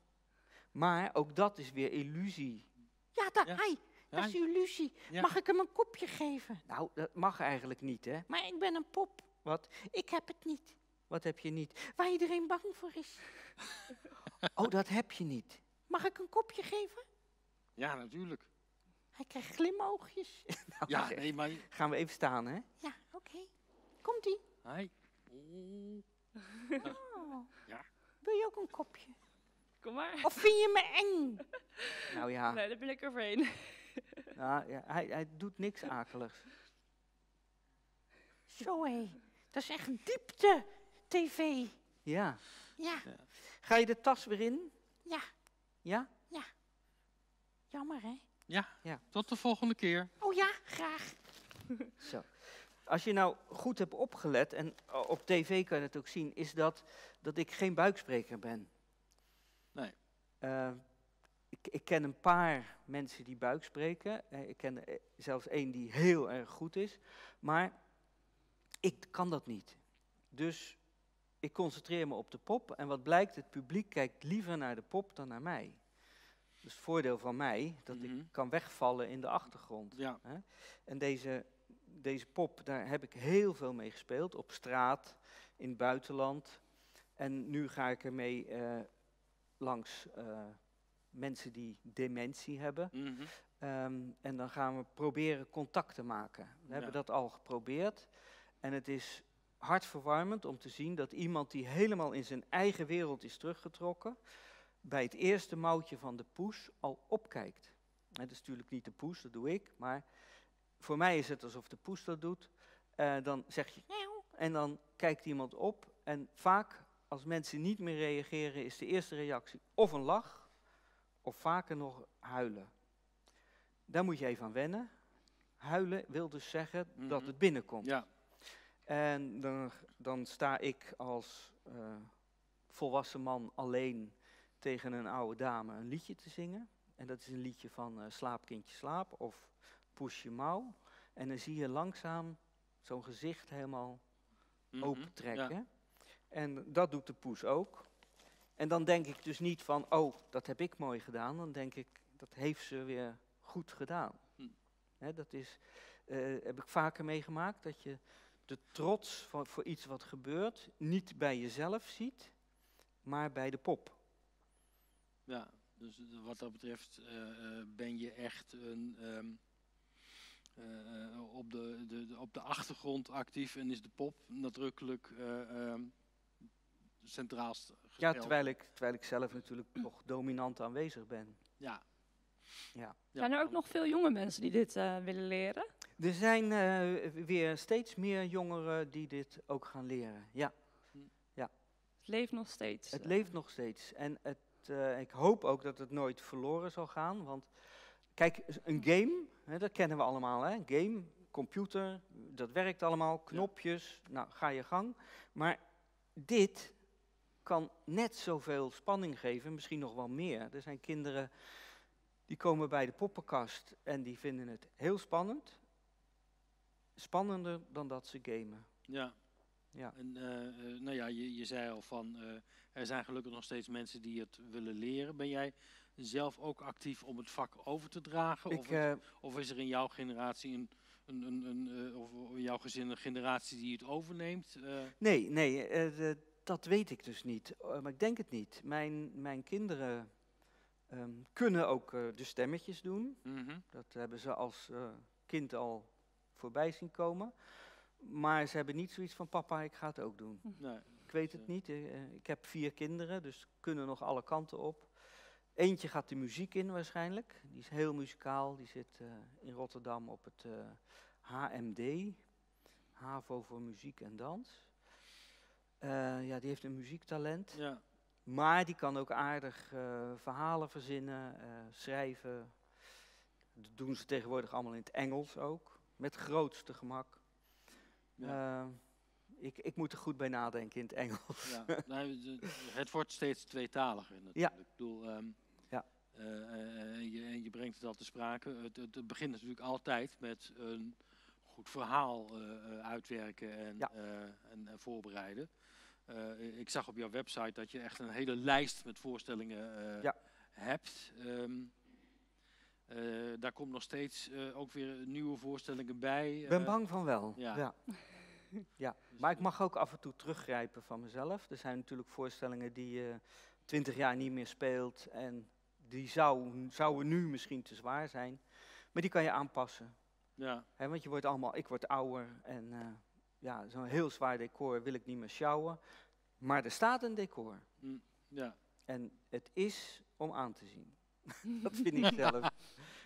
Maar ook dat is weer illusie.
Ja, dat,
Ja.
dat is illusie.
ja.
Mag ik hem een kopje geven?
Nou, dat mag eigenlijk niet, hè?
Maar ik ben een pop.
Wat?
Ik heb het niet.
Wat heb je niet?
Waar iedereen bang voor is.
Oh, dat heb je niet.
Mag ik een kopje geven?
Ja, natuurlijk.
Hij krijgt glimoogjes.
Nou,
Ja,
zeg.
nee, maar...
Gaan we even staan, hè?
Ja, oké. Komt-ie.
Hij...
Oh.
Ja.
Wil je ook een kopje?
Kom maar.
Of vind je me eng?
Nou ja,
Nee, daar ben ik overheen.
nou, ja hij, hij doet niks akeligs.
Zo hé. Dat is echt diepte tv.
Ja.
Ja,
Ga je de tas weer in?
ja.
Ja?
Jammer hè?
Tot de volgende keer.
Oh ja, graag.
Zo. Als je nou goed hebt opgelet, en op tv kan je het ook zien, is dat, dat ik geen buikspreker ben.
Nee.
Uh, ik, ik, ken een paar mensen die buik spreken. Eh, ik ken zelfs één die heel erg goed is. Maar ik kan dat niet. Dus ik concentreer me op de pop. En wat blijkt, het publiek kijkt liever naar de pop dan naar mij. Dus het voordeel van mij, dat ik mhm. kan wegvallen in de achtergrond.
Ja.
En deze, deze pop, daar heb ik heel veel mee gespeeld. Op straat, in het buitenland. En nu ga ik ermee uh, langs uh, mensen die dementie hebben. Mhm. Ehm, en dan gaan we proberen contact te maken. We hebben dat al geprobeerd. En het is hartverwarmend om te zien dat iemand die helemaal in zijn eigen wereld is teruggetrokken, bij het eerste mouwtje van de poes al opkijkt. Het is natuurlijk niet de poes, dat doe ik, maar voor mij is het alsof de poes dat doet. Uh, dan zeg je en dan kijkt iemand op. En vaak, als mensen niet meer reageren, is de eerste reactie of een lach, of vaker nog huilen. Daar moet je even aan wennen. Huilen wil dus zeggen dat mhm. het binnenkomt.
Ja.
En dan, dan sta ik als uh, volwassen man alleen tegen een oude dame een liedje te zingen. En dat is een liedje van uh, Slaap kindje slaap of Push je mouw. En dan zie je langzaam zo'n gezicht helemaal mm opentrekken. En dat doet de poes ook. En dan denk ik dus niet van, oh, dat heb ik mooi gedaan. Dan denk ik, dat heeft ze weer goed gedaan. Hm. dat is, uh, heb ik vaker meegemaakt, dat je de trots voor, voor iets wat gebeurt niet bij jezelf ziet, maar bij de pop.
Ja, dus wat dat betreft uh, ben je echt een, um, uh, op, de, de, op de achtergrond actief en is de pop nadrukkelijk um, centraal
Ja, terwijl ik, terwijl ik zelf natuurlijk nog dominant aanwezig ben.
Ja.
ja.
Zijn er ook nog veel jonge mensen die dit willen leren?
Er zijn uh, weer steeds meer jongeren die dit ook gaan leren. Ja. ja.
Het leeft nog steeds.
Het leeft nog steeds. En het, uh, ik hoop ook dat het nooit verloren zal gaan. Want kijk, een game, hè, dat kennen we allemaal. Hè? Game, computer, dat werkt allemaal. Knopjes, nou ga je gang. Maar dit kan net zoveel spanning geven, misschien nog wel meer. Er zijn kinderen die komen bij de poppenkast en die vinden het heel spannend spannender dan dat ze gamen.
Ja. ja. En uh, nou ja, je, je zei al van, uh, er zijn gelukkig nog steeds mensen die het willen leren. Ben jij zelf ook actief om het vak over te dragen?
Ik,
of, het, of, is er in jouw generatie een, een, een, een of in jouw gezin een generatie die het overneemt?
Nee, nee, dat weet ik dus niet. maar ik denk het niet. Mijn, mijn kinderen um, kunnen ook de stemmetjes doen. Mm -hmm. Dat hebben ze als kind al voorbij zien komen. Maar ze hebben niet zoiets van, papa, ik ga het ook doen.
Nee.
Ik weet het niet. Eh, ik heb vier kinderen, dus kunnen nog alle kanten op. Eentje gaat de muziek in waarschijnlijk. Die is heel muzikaal. Die zit uh, in Rotterdam op het uh, eh, HMD. HAVO voor muziek en dans. ja, die heeft een muziektalent.
Ja.
Maar die kan ook aardig verhalen verzinnen, schrijven. Dat doen ze tegenwoordig allemaal in het Engels ook. Met grootste gemak. Ja. Ik, ik moet er goed bij nadenken in het Engels.
Ja, nou, het wordt steeds tweetaliger natuurlijk.
Ja.
Ik bedoel, um, je brengt het al te sprake. Het, het, begint natuurlijk altijd met een goed verhaal uh, uitwerken en,
ja.
en, en, voorbereiden. ik zag op jouw website dat je echt een hele lijst met voorstellingen
ja.
hebt. Um, uh, daar komt nog steeds ook weer nieuwe voorstellingen bij.
Ik ben bang van wel. Ja. ja. ja. Maar ik mag ook af en toe teruggrijpen van mezelf. Er zijn natuurlijk voorstellingen die je twintig jaar niet meer speelt. En die zou, zouden nu misschien te zwaar zijn. Maar die kan je aanpassen.
Ja.
He, want je wordt allemaal, ik word ouder en ja, zo'n heel zwaar decor wil ik niet meer sjouwen. Maar er staat een decor.
Mm, ja.
En het is om aan te zien. dat vind ik zelf.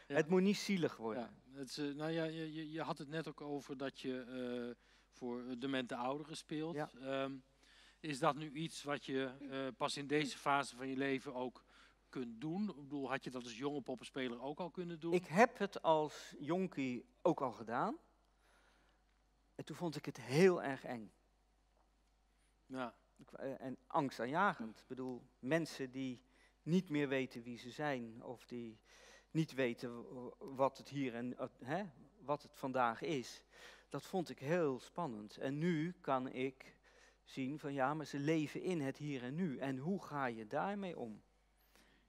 Het moet niet zielig worden.
Ja, het, uh, nou ja, je, je, had het net ook over dat je uh, voor demente ouderen speelt.
Ja.
Um, is dat nu iets wat je uh, pas in deze fase van je leven ook kunt doen? Ik bedoel, had je dat als jonge poppenspeler ook al kunnen doen?
Ik heb het als jonkie ook al gedaan. En toen vond ik het heel erg eng.
Ja.
En angstaanjagend. Ik bedoel, mensen die niet meer weten wie ze zijn, of die niet weten wat het hier en hè, wat het vandaag is. Dat vond ik heel spannend. En nu kan ik zien van ja, maar ze leven in het hier en nu. En hoe ga je daarmee om?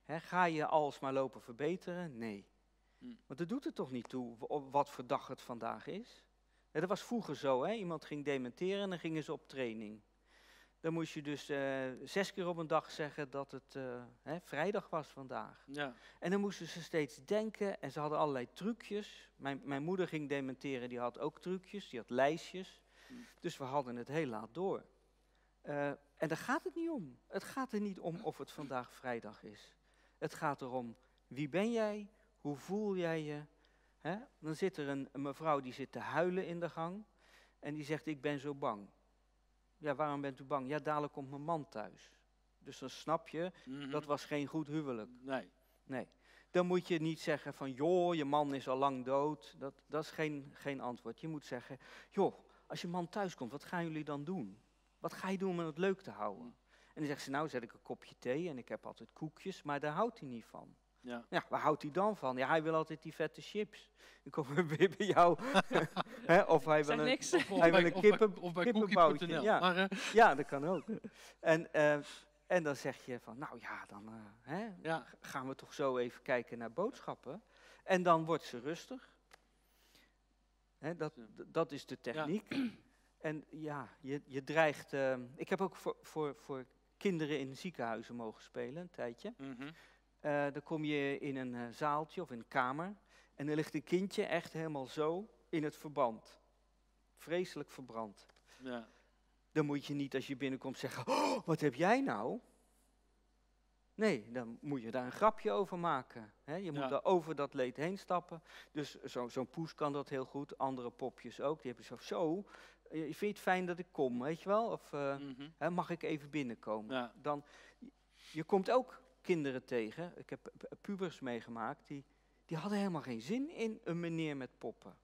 Ga je alsmaar lopen verbeteren? Nee. Hm. Want dat doet het toch niet toe wat voor dag het vandaag is? dat was vroeger zo, hè? iemand ging dementeren en dan gingen ze op training. Dan moest je dus uh, zes keer op een dag zeggen dat het uh, hè, vrijdag was vandaag. Ja. En dan moesten ze steeds denken en ze hadden allerlei trucjes. Mijn, mijn moeder ging dementeren, die had ook trucjes, die had lijstjes. Hm. Dus we hadden het heel laat door. Uh, en daar gaat het niet om. Het gaat er niet om of het vandaag vrijdag is. Het gaat erom, wie ben jij? Hoe voel jij je? Dan zit er een, een mevrouw die zit te huilen in de gang. En die zegt, ik ben zo bang. Ja, waarom bent u bang? Ja, dadelijk komt mijn man thuis. Dus dan snap je, mhm. dat was geen goed huwelijk.
Nee.
Nee. Dan moet je niet zeggen van, joh, je man is al lang dood. Dat, dat is geen, geen antwoord. Je moet zeggen, joh, als je man thuis komt, wat gaan jullie dan doen? Wat ga je doen om het leuk te houden? En dan zegt ze, nou zet ik een kopje thee en ik heb altijd koekjes, maar daar houdt hij niet van. Ja. ja, waar houdt hij dan van? Ja, hij wil altijd die vette chips. Ik kom weer bij jou. of hij wil een, hij wil een kippen, of bij, kippenboutje. Ja. Maar, uh... ja, dat kan ook. En, uh, en dan zeg je van, nou ja, dan uh, hè, ja. gaan we toch zo even kijken naar boodschappen. En dan wordt ze rustig. Hè, dat, dat is de techniek. En ja, je, je dreigt. ik heb ook voor, voor, voor kinderen in ziekenhuizen mogen spelen, een tijdje. Mm dan kom je in een uh, zaaltje of in een kamer en er ligt een kindje echt helemaal zo in het verband. Vreselijk verbrand. Ja. Dan moet je niet als je binnenkomt zeggen, oh, wat heb jij nou? Nee, dan moet je daar een grapje over maken. je moet daar over dat leed heen stappen. Dus zo'n poes kan dat heel goed, andere popjes ook. Die hebben zo, zo, je vindt het fijn dat ik kom, weet je wel? Of uh, mm mag ik even binnenkomen? Ja. Dan, je komt ook kinderen tegen. Ik heb pubers meegemaakt, die, die hadden helemaal geen zin in een meneer met poppen.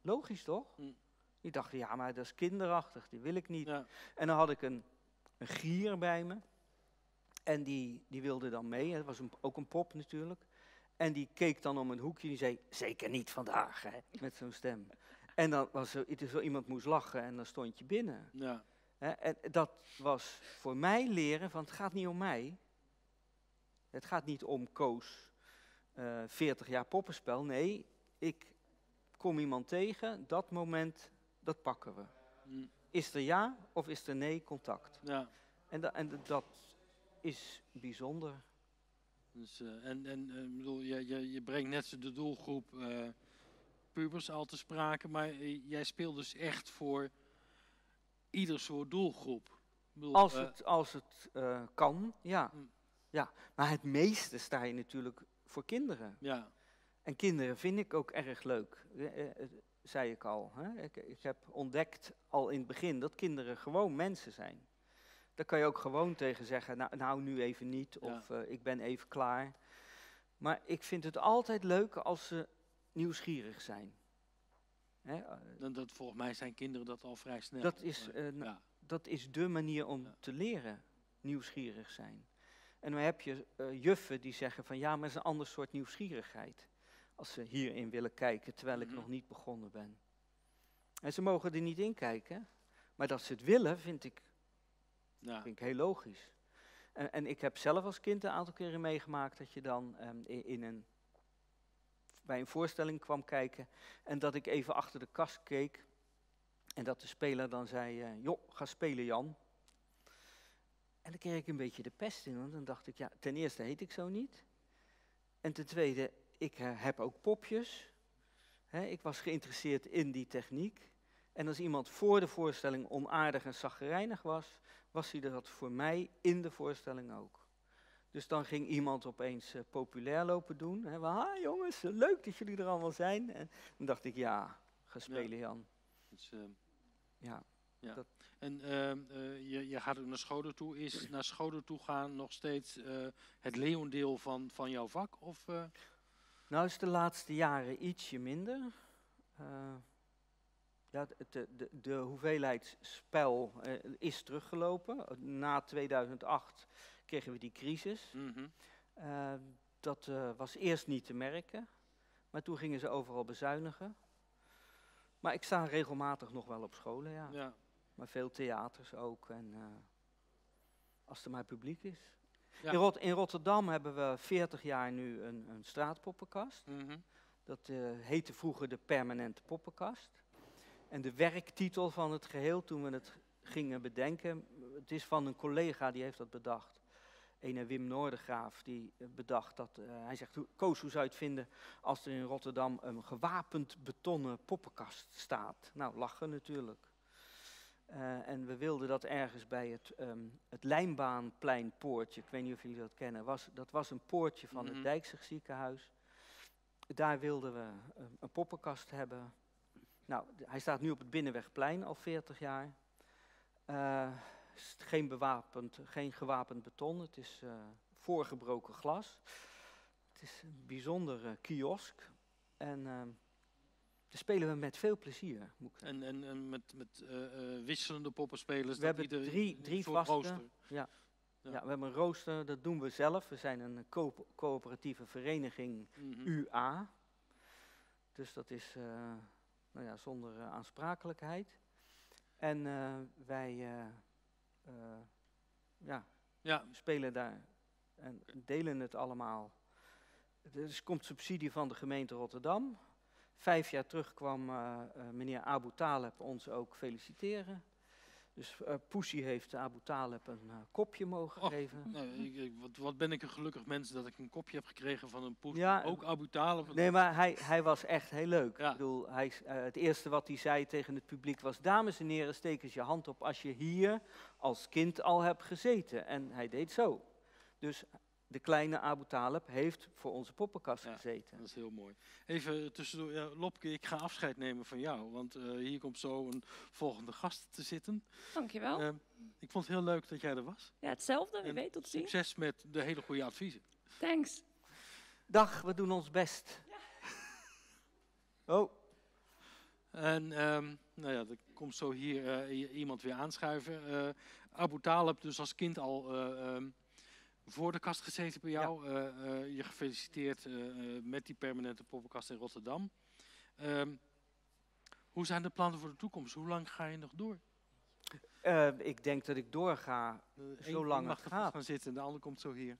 Logisch toch? Mm. Die dachten, ja, maar dat is kinderachtig, die wil ik niet. En dan had ik een, een gier bij me. En die, die wilde dan mee, dat was een, ook een pop natuurlijk. En die keek dan om een hoekje en die zei, zeker niet vandaag, hè, met zo'n stem. En dan was er zo iemand moest lachen en dan stond je binnen. Ja. En dat was voor mij leren van het gaat niet om mij. Het gaat niet om Koos, uh, eh, 40 jaar poppenspel. Nee, ik kom iemand tegen, dat moment, dat pakken we. Mm. Is er ja of is er nee contact? Ja. En, en dat is bijzonder.
Dus, uh, en en uh, bedoel, je, je, je brengt net de doelgroep pubers al te sprake, maar jij speelt dus echt voor ieder soort doelgroep.
Bedoel, als het, als het kan, ja. Mm. ja. Maar het meeste sta je natuurlijk voor kinderen. Ja. En kinderen vind ik ook erg leuk, zei ik al. Hè? Ik, ik heb ontdekt al in het begin dat kinderen gewoon mensen zijn. Daar kan je ook gewoon tegen zeggen, nou, nou nu even niet, of uh, ik ben even klaar. Maar ik vind het altijd leuk als ze nieuwsgierig zijn.
Hè? Eh, dat, dat, volgens mij zijn kinderen dat al vrij snel.
Dat is, uh, ja. dat is de manier om te leren, nieuwsgierig zijn. En dan heb je uh, juffen die zeggen van ja, maar het is een ander soort nieuwsgierigheid. Als ze hierin willen kijken, terwijl ik mhm. nog niet begonnen ben. En ze mogen er niet in kijken, maar dat ze het willen, vind ik ja. Vind ik heel logisch. En, en, ik heb zelf als kind een aantal keren meegemaakt dat je dan um, in, een, bij een voorstelling kwam kijken en dat ik even achter de kast keek en dat de speler dan zei, uh, joh, ga spelen Jan. En dan kreeg ik een beetje de pest in, want dan dacht ik, ja, ten eerste heet ik zo niet. En ten tweede, ik uh, heb ook popjes. ik was geïnteresseerd in die techniek. En als iemand voor de voorstelling onaardig en zaggerijnig was, was hij dat voor mij in de voorstelling ook. Dus dan ging iemand opeens uh, populair lopen doen. Hè, ah jongens, leuk dat jullie er allemaal zijn. En dan dacht ik, ja, ga spelen Jan. Dus, uh,
ja. ja. Dat. En uh, je, je gaat ook naar scholen toe. Is naar scholen toe gaan nog steeds het leeuwendeel van, van jouw vak? Of,
Nou is de laatste jaren ietsje minder Ja, de, de, de hoeveelheid spel is teruggelopen. Na 2008 kregen we die crisis. Mhm. dat was eerst niet te merken, maar toen gingen ze overal bezuinigen. Maar ik sta regelmatig nog wel op scholen, ja. ja. Maar veel theaters ook. En uh, als er maar publiek is. In, Rot in, Rotterdam hebben we 40 jaar nu een, een straatpoppenkast. Mm Dat uh, heette vroeger de permanente poppenkast. En de werktitel van het geheel, toen we het gingen bedenken, het is van een collega die heeft dat bedacht ene Wim Noordegraaf die eh, bedacht dat, uh, hij zegt, Koos, hoe zou je het vinden als er in Rotterdam een gewapend betonnen poppenkast staat? Nou, lachen natuurlijk. Uh, en we wilden dat ergens bij het, um, het Lijnbaanpleinpoortje, ik weet niet of jullie dat kennen, was, dat was een poortje van het mhm. Dijkzig ziekenhuis. Daar wilden we um, een poppenkast hebben. Nou, hij staat nu op het Binnenwegplein al 40 jaar. Uh, geen, bewapend, geen gewapend beton, het is uh, voorgebroken glas. Het is een bijzondere kiosk. En uh, daar spelen we met veel plezier. Moet
en, en, en, met, met uh, wisselende poppenspelers?
We hebben drie, drie vaste. Ja. Ja. ja. we hebben een rooster, dat doen we zelf. We zijn een co coöperatieve vereniging mm -hmm. UA. Dus dat is nou ja, zonder aansprakelijkheid. En wij ja, ja, spelen daar en delen het allemaal. Er komt subsidie van de gemeente Rotterdam. Vijf jaar terug kwam uh, meneer Abu Taleb ons ook feliciteren. Dus uh, Poesie heeft Abu Taleb een uh, kopje mogen geven.
Ik, wat, wat, ben ik een gelukkig mens dat ik een kopje heb gekregen van een Poesie. Ja, ook Abu Taleb.
Nee, maar hij, hij was echt heel leuk. Ja. Ik bedoel, hij, uh, het eerste wat hij zei tegen het publiek was... Dames en heren, steek eens je hand op als je hier als kind al hebt gezeten. En hij deed zo. Dus de kleine Abu Talib heeft voor onze poppenkast gezeten.
Dat is heel mooi. Even tussendoor, ja, Lopke, ik ga afscheid nemen van jou, want uh, hier komt zo een volgende gast te zitten.
Dankjewel. Uh,
ik vond het heel leuk dat jij er was.
Ja, hetzelfde, wie weet, tot
ziens. Succes met de hele goede adviezen.
Thanks.
Dag, we doen ons best. Ja. Oh.
En um, nou ja, er komt zo hier uh, iemand weer aanschuiven. Abu Talib, dus als kind al... Um, voor de kast gezeten bij jou. Ja. Uh, uh, je gefeliciteerd uh, met die permanente poppenkast in Rotterdam. Um, hoe zijn de plannen voor de toekomst? Hoe lang ga je nog door?
ik denk dat ik doorga zo lang
mag
het gaat.
gaan zitten, de ander komt zo hier.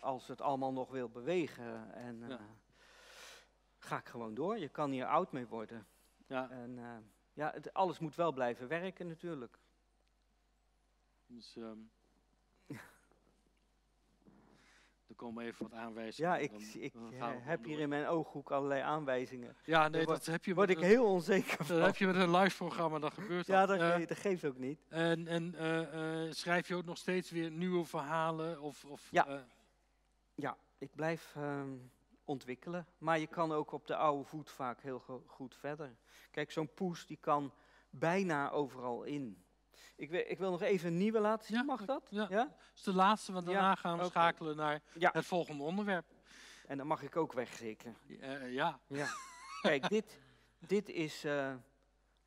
als het allemaal nog wil bewegen. En, ja. Ga ik gewoon door. Je kan hier oud mee worden. Ja. En ja, het, alles moet wel blijven werken natuurlijk.
Dus, um, er komen even wat aanwijzingen.
Ja, ik, ik heb hier in mijn ooghoek allerlei aanwijzingen.
Ja, nee, dat heb je.
Word ik heel onzeker
van. Dat heb je met een live programma, dat gebeurt
Ja, dat, uh, dat, geeft ook niet.
En, en uh, uh, schrijf je ook nog steeds weer nieuwe verhalen? Of, of,
ja. ja, ik blijf ehm, ontwikkelen. Maar je kan ook op de oude voet vaak heel goed verder. Kijk, zo'n poes die kan bijna overal in. Ik wil, ik wil nog even een nieuwe laten zien, mag dat?
Ja, ja? dat is de laatste, want daarna gaan we schakelen naar het volgende onderwerp.
En dan mag ik ook weg, zeker?
Uh, ja.
ja. Kijk, dit, dit is uh,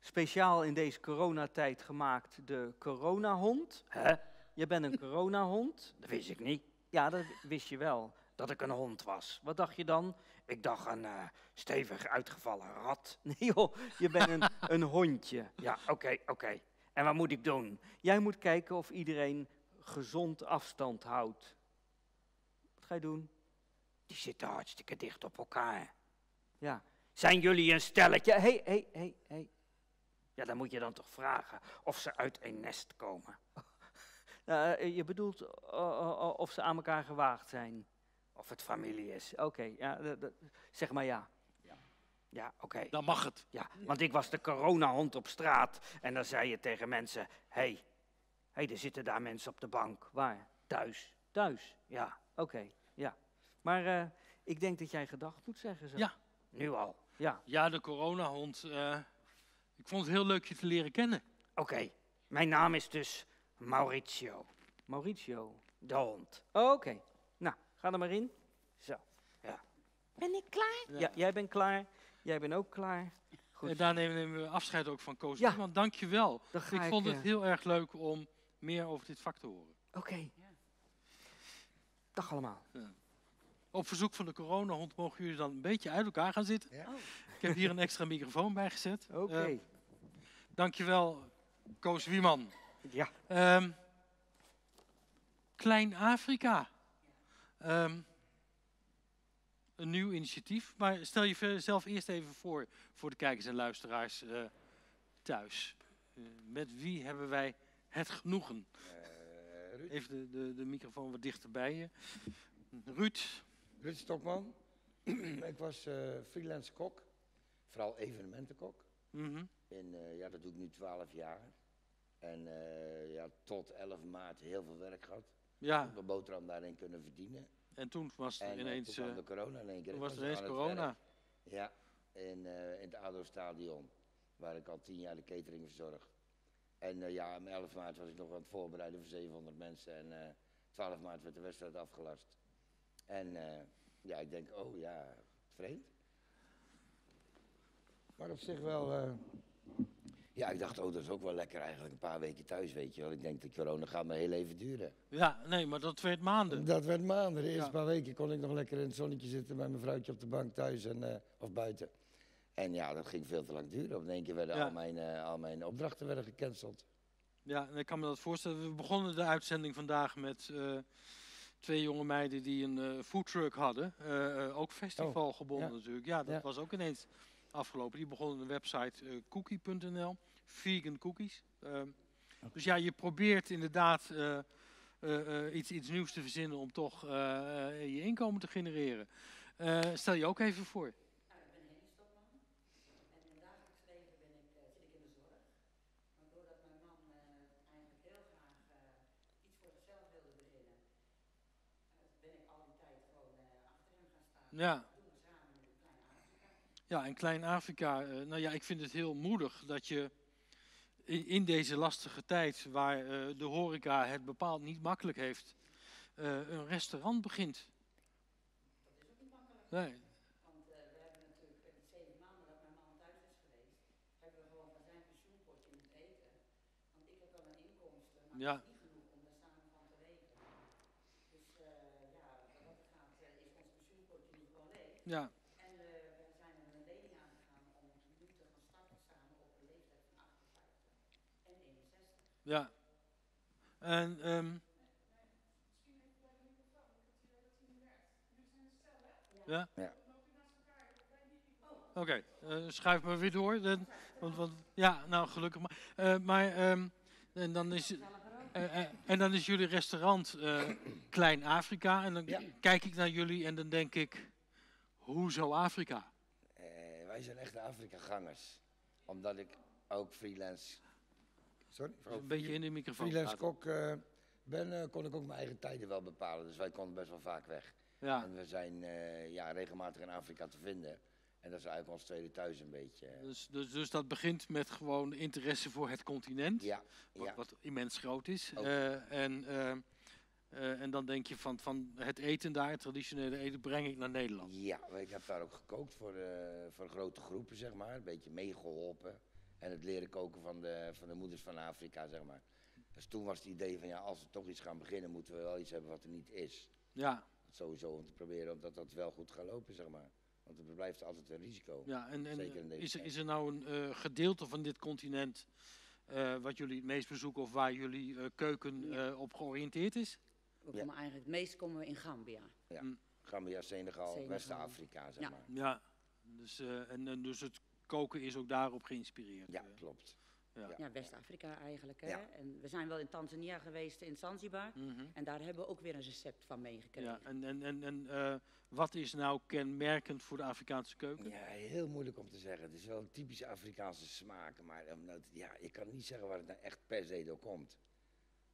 speciaal in deze coronatijd gemaakt, de coronahond. Hè? Je bent een coronahond? Dat wist ik niet. Ja, dat wist je wel, dat ik een hond was. Wat dacht je dan? Ik dacht een uh, stevig uitgevallen rat. Nee joh, je bent een, een hondje. Ja, oké, okay, oké. Okay. En wat moet ik doen? Jij moet kijken of iedereen gezond afstand houdt. Wat ga je doen? Die zitten hartstikke dicht op elkaar. Ja. Zijn jullie een stelletje? Hé, hé, hé, hé. Ja, dan moet je dan toch vragen of ze uit een nest komen. uh, je bedoelt uh, of ze aan elkaar gewaagd zijn. Of het familie is. Oké, ja, zeg maar ja. Ja, oké.
Dan mag het.
Ja, want ik was de coronahond op straat en dan zei je tegen mensen, hé, hey, hey, er zitten daar mensen op de bank. Waar? Thuis. Thuis, ja, oké, ja. Maar uh, ik denk dat jij gedacht moet zeggen zo.
Ja.
Nu al, ja.
Ja, de coronahond. Uh, ik vond het heel leuk je te leren kennen.
Oké, mijn naam is dus Mauricio. Mauricio, de hond. Oké, nou, ga er maar in. Zo, ja.
Ben ik klaar?
Ja, jij bent klaar. Jij bent ook klaar.
En daar nemen we afscheid ook van Koos. Ja. Want dank je wel. Ik vond het heel erg leuk om meer over dit vak te horen.
Oké. Dag allemaal. Ja.
Op verzoek van de coronahond mogen jullie dan een beetje uit elkaar gaan zitten. Ja. Ik heb hier een extra microfoon bij gezet.
Oké. Okay. Uh,
dankjewel, Koos Wieman.
Ja.
Um, Klein Afrika. Um, een nieuw initiatief. Maar stel je jezelf eerst even voor, voor de kijkers en luisteraars uh, thuis. Uh, met wie hebben wij het genoegen? Uh, even de, de, de, microfoon wat dichterbij je. Ruud.
Ruud Stokman. ik was freelance kok. Vooral evenementenkok. Mm -hmm. En ja, dat doe ik nu 12 jaar. En ja, tot 11 maart heel veel werk gehad.
Ja.
Mijn boterham daarin kunnen verdienen.
En toen was er
en,
ineens...
Toen kwam de corona in één keer.
Toen was er ineens corona.
Ja, in, uh, in het ADO-stadion, waar ik al tien jaar de catering verzorg. En uh, ja, om 11 maart was ik nog aan het voorbereiden voor 700 mensen. En uh, 12 maart werd de wedstrijd afgelast. En ja, ik denk, oh ja, vreemd. Maar op zich wel ja, ik dacht, oh, dat is ook wel lekker eigenlijk. Een paar weken thuis, weet je wel. Ik denk, de corona gaat me heel even duren.
Ja, nee, maar dat werd maanden.
Dat werd maanden. De eerste paar weken kon ik nog lekker in het zonnetje zitten bij mijn vrouwtje op de bank thuis en, uh, of buiten. En ja, dat ging veel te lang duren. Op één keer werden al, mijn, uh, al mijn opdrachten werden gecanceld.
Ja, en ik kan me dat voorstellen. We begonnen de uitzending vandaag met uh, twee jonge meiden die een foodtruck hadden. ook festivalgebonden oh, natuurlijk. Ja, dat was ook ineens afgelopen. Die begonnen een website cookie.nl, vegan cookies. Uh, Dus ja, je probeert inderdaad uh, iets, iets nieuws te verzinnen om toch je inkomen te genereren. stel je ook even voor. Ja. Ja, en Klein-Afrika, uh, nou ja, ik vind het heel moedig dat je in, in deze lastige tijd, waar uh, de horeca het bepaald niet makkelijk heeft, uh, een restaurant begint.
Dat is ook niet makkelijk. Nee. Want we hebben natuurlijk met die zeven maanden dat mijn man thuis is geweest, hebben we gewoon van zijn pensioenpotje moeten eten. Want ik heb wel een inkomsten, maar ja. niet genoeg om daar samen van te leven. Dus ja, wat er gaat, is ons pensioenpotje nu gewoon leeg.
Ja. Ja. En, um, ja? Ja. Oké, okay, uh, schuif maar weer door. Dan, want, want, ja, nou gelukkig maar. Uh, maar um, en, dan is, uh, en dan is jullie restaurant Klein Afrika. En dan ja. kijk ik naar jullie en dan denk ik, hoezo Afrika?
wij zijn echte Afrika-gangers. Omdat ik ook freelance
Sorry? een beetje in de microfoon
Freelance kok uh, ben, uh, kon ik ook mijn eigen tijden wel bepalen. Dus wij konden best wel vaak weg. Ja. En we zijn uh, ja, regelmatig in Afrika te vinden. En dat is eigenlijk ons tweede thuis een beetje.
Dus, dus, dus dat begint met gewoon interesse voor het continent. Ja. Wat, ja. wat immens groot is. en, en dan denk je van, van het eten daar, het traditionele eten, breng ik naar Nederland.
Ja, ik heb daar ook gekookt voor, voor grote groepen, zeg maar. Een beetje meegeholpen. En het leren koken van de, van de moeders van Afrika, zeg maar. Dus toen was het idee van ja, als we toch iets gaan beginnen, moeten we wel iets hebben wat er niet is.
Ja.
Sowieso om te proberen dat dat wel goed gaat lopen, zeg maar. Want er blijft altijd een risico.
Ja, en, en Zeker in deze is, er, is er nou een uh, gedeelte van dit continent uh, wat jullie het meest bezoeken of waar jullie uh, keuken ja. op georiënteerd is?
We komen ja. eigenlijk, het meest komen we in Gambia.
Ja, mm. Gambia, Senegal, Senegal. West-Afrika, zeg
ja.
maar.
Ja, dus, en, en dus het koken is ook daarop geïnspireerd.
Ja, klopt.
Ja, ja West-Afrika eigenlijk. Hè? Ja. En we zijn wel in Tanzania geweest, in Zanzibar. Mm -hmm. En daar hebben we ook weer een recept van meegekregen.
Ja, en en, en, en uh, wat is nou kenmerkend voor de Afrikaanse keuken?
Ja, heel moeilijk om te zeggen. Het is wel een typische Afrikaanse smaak. Maar omdat, ja, je kan niet zeggen waar het nou echt per se door komt.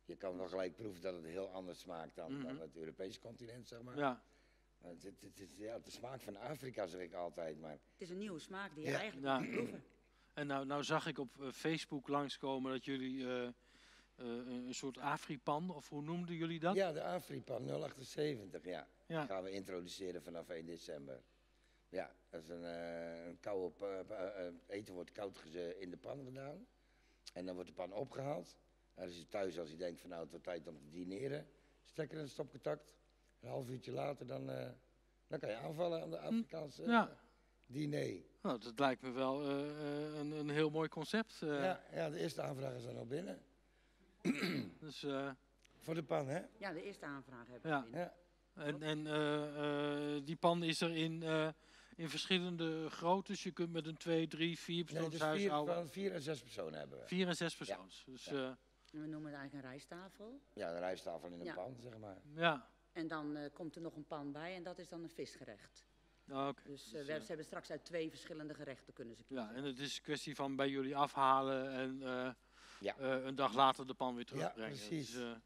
Je kan wel gelijk proeven dat het heel anders smaakt dan, mm -hmm. dan het Europese continent, zeg maar. Ja. Het, het, het, is ja, de smaak van Afrika, zeg ik altijd. Maar...
Het is een nieuwe smaak die je ja. eigenlijk ja. moet proeven.
En nou, nou zag ik op uh, Facebook langskomen dat jullie uh, uh, een soort Afripan, of hoe noemden jullie dat?
Ja, de Afripan 078, ja. ja. gaan we introduceren vanaf 1 december. Ja, dat is een, uh, een koude eten wordt koud in de pan gedaan. En dan wordt de pan opgehaald. En dan is hij thuis als hij denkt van nou het wordt tijd om te dineren. Stekker in een stopcontact. Een half uurtje later dan, dan kan je aanvallen aan de Afrikaanse ja. diner.
Nou, dat lijkt me wel een, een heel mooi concept.
Ja, ja, de eerste aanvragen zijn al binnen.
dus,
Voor de pan, hè?
Ja, de eerste aanvraag hebben we ja. binnen. Ja.
En, en uh, uh, die pan is er in, uh, in verschillende groottes. Je kunt met een 2, 3, 4 persoonshuis
nee, dus vier, vier en zes personen hebben we.
Vier en zes persoons. Ja. Dus, ja.
we noemen het eigenlijk een rijsttafel.
Ja, een rijsttafel in een pan, zeg maar.
Ja.
En dan komt er nog een pan bij en dat is dan een visgerecht.
Oh, okay.
Dus, dus we, ze hebben straks uit twee verschillende gerechten kunnen ze kiezen.
Ja, en het is een kwestie van bij jullie afhalen en ja. een dag later de pan weer terugbrengen.
Ja, precies. Dus,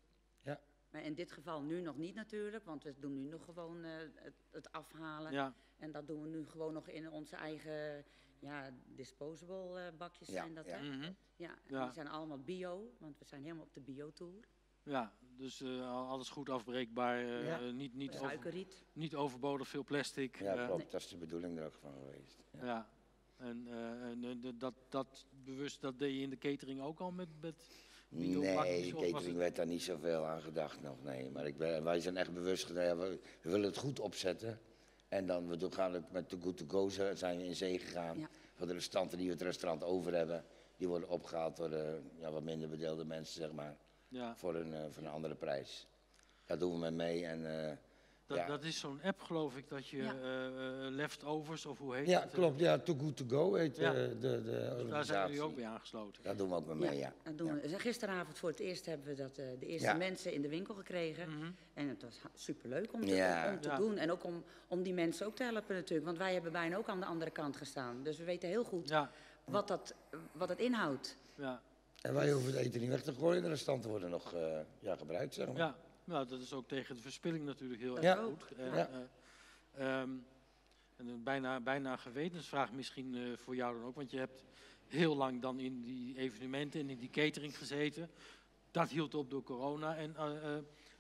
maar in dit geval nu nog niet natuurlijk, want we doen nu nog gewoon uh, het, het, afhalen.
Ja.
En dat doen we nu gewoon nog in onze eigen ja, disposable uh, bakjes
ja.
zijn dat.
Ja,
mm -hmm. ja, ja. die zijn allemaal bio, want we zijn helemaal op de bio-tour.
Ja, dus uh, alles goed afbreekbaar, ja. niet, niet, over, niet overbodig veel plastic.
Ja, klopt, nee. dat is de bedoeling er ook van geweest.
Ja, ja. en, en dat, dat bewust, dat deed je in de catering ook al met... met
Nee, catering werd daar niet zoveel aan gedacht nog, nee. Maar ik ben, wij zijn echt bewust gedaan, we, we, willen het goed opzetten. En dan we gaan met de Good To Go zijn we in zee gegaan. Ja. Voor de restanten die we het restaurant over hebben, die worden opgehaald door de ja, wat minder bedeelde mensen, zeg maar.
Ja.
Voor, een, uh, voor een andere prijs. Daar doen we met mee en... Uh,
dat, ja. dat is zo'n app, geloof ik, dat je ja. uh, leftovers, of hoe heet
ja,
het?
Ja, klopt. Ja, Too Good To Go heet ja. de, de, de
Daar zijn jullie ook bij aangesloten.
Daar doen we ook mee, ja. ja.
Dat doen we. gisteravond voor het eerst hebben we dat, uh, de eerste mensen in de winkel gekregen.
Mm -hmm.
En het was superleuk om te, om te doen. En ook om, om die mensen ook te helpen natuurlijk. Want wij hebben bijna ook aan de andere kant gestaan. Dus we weten heel goed wat, dat, wat het inhoudt.
Ja.
En wij hoeven het eten niet weg te gooien. De restanten worden nog uh, ja, gebruikt, zeg maar.
Ja. Nou, dat is ook tegen de verspilling natuurlijk heel erg goed. En, ja. uh, um, en een bijna, bijna gewetensvraag misschien uh, voor jou dan ook, want je hebt heel lang dan in die evenementen en in die catering gezeten. Dat hield op door corona. En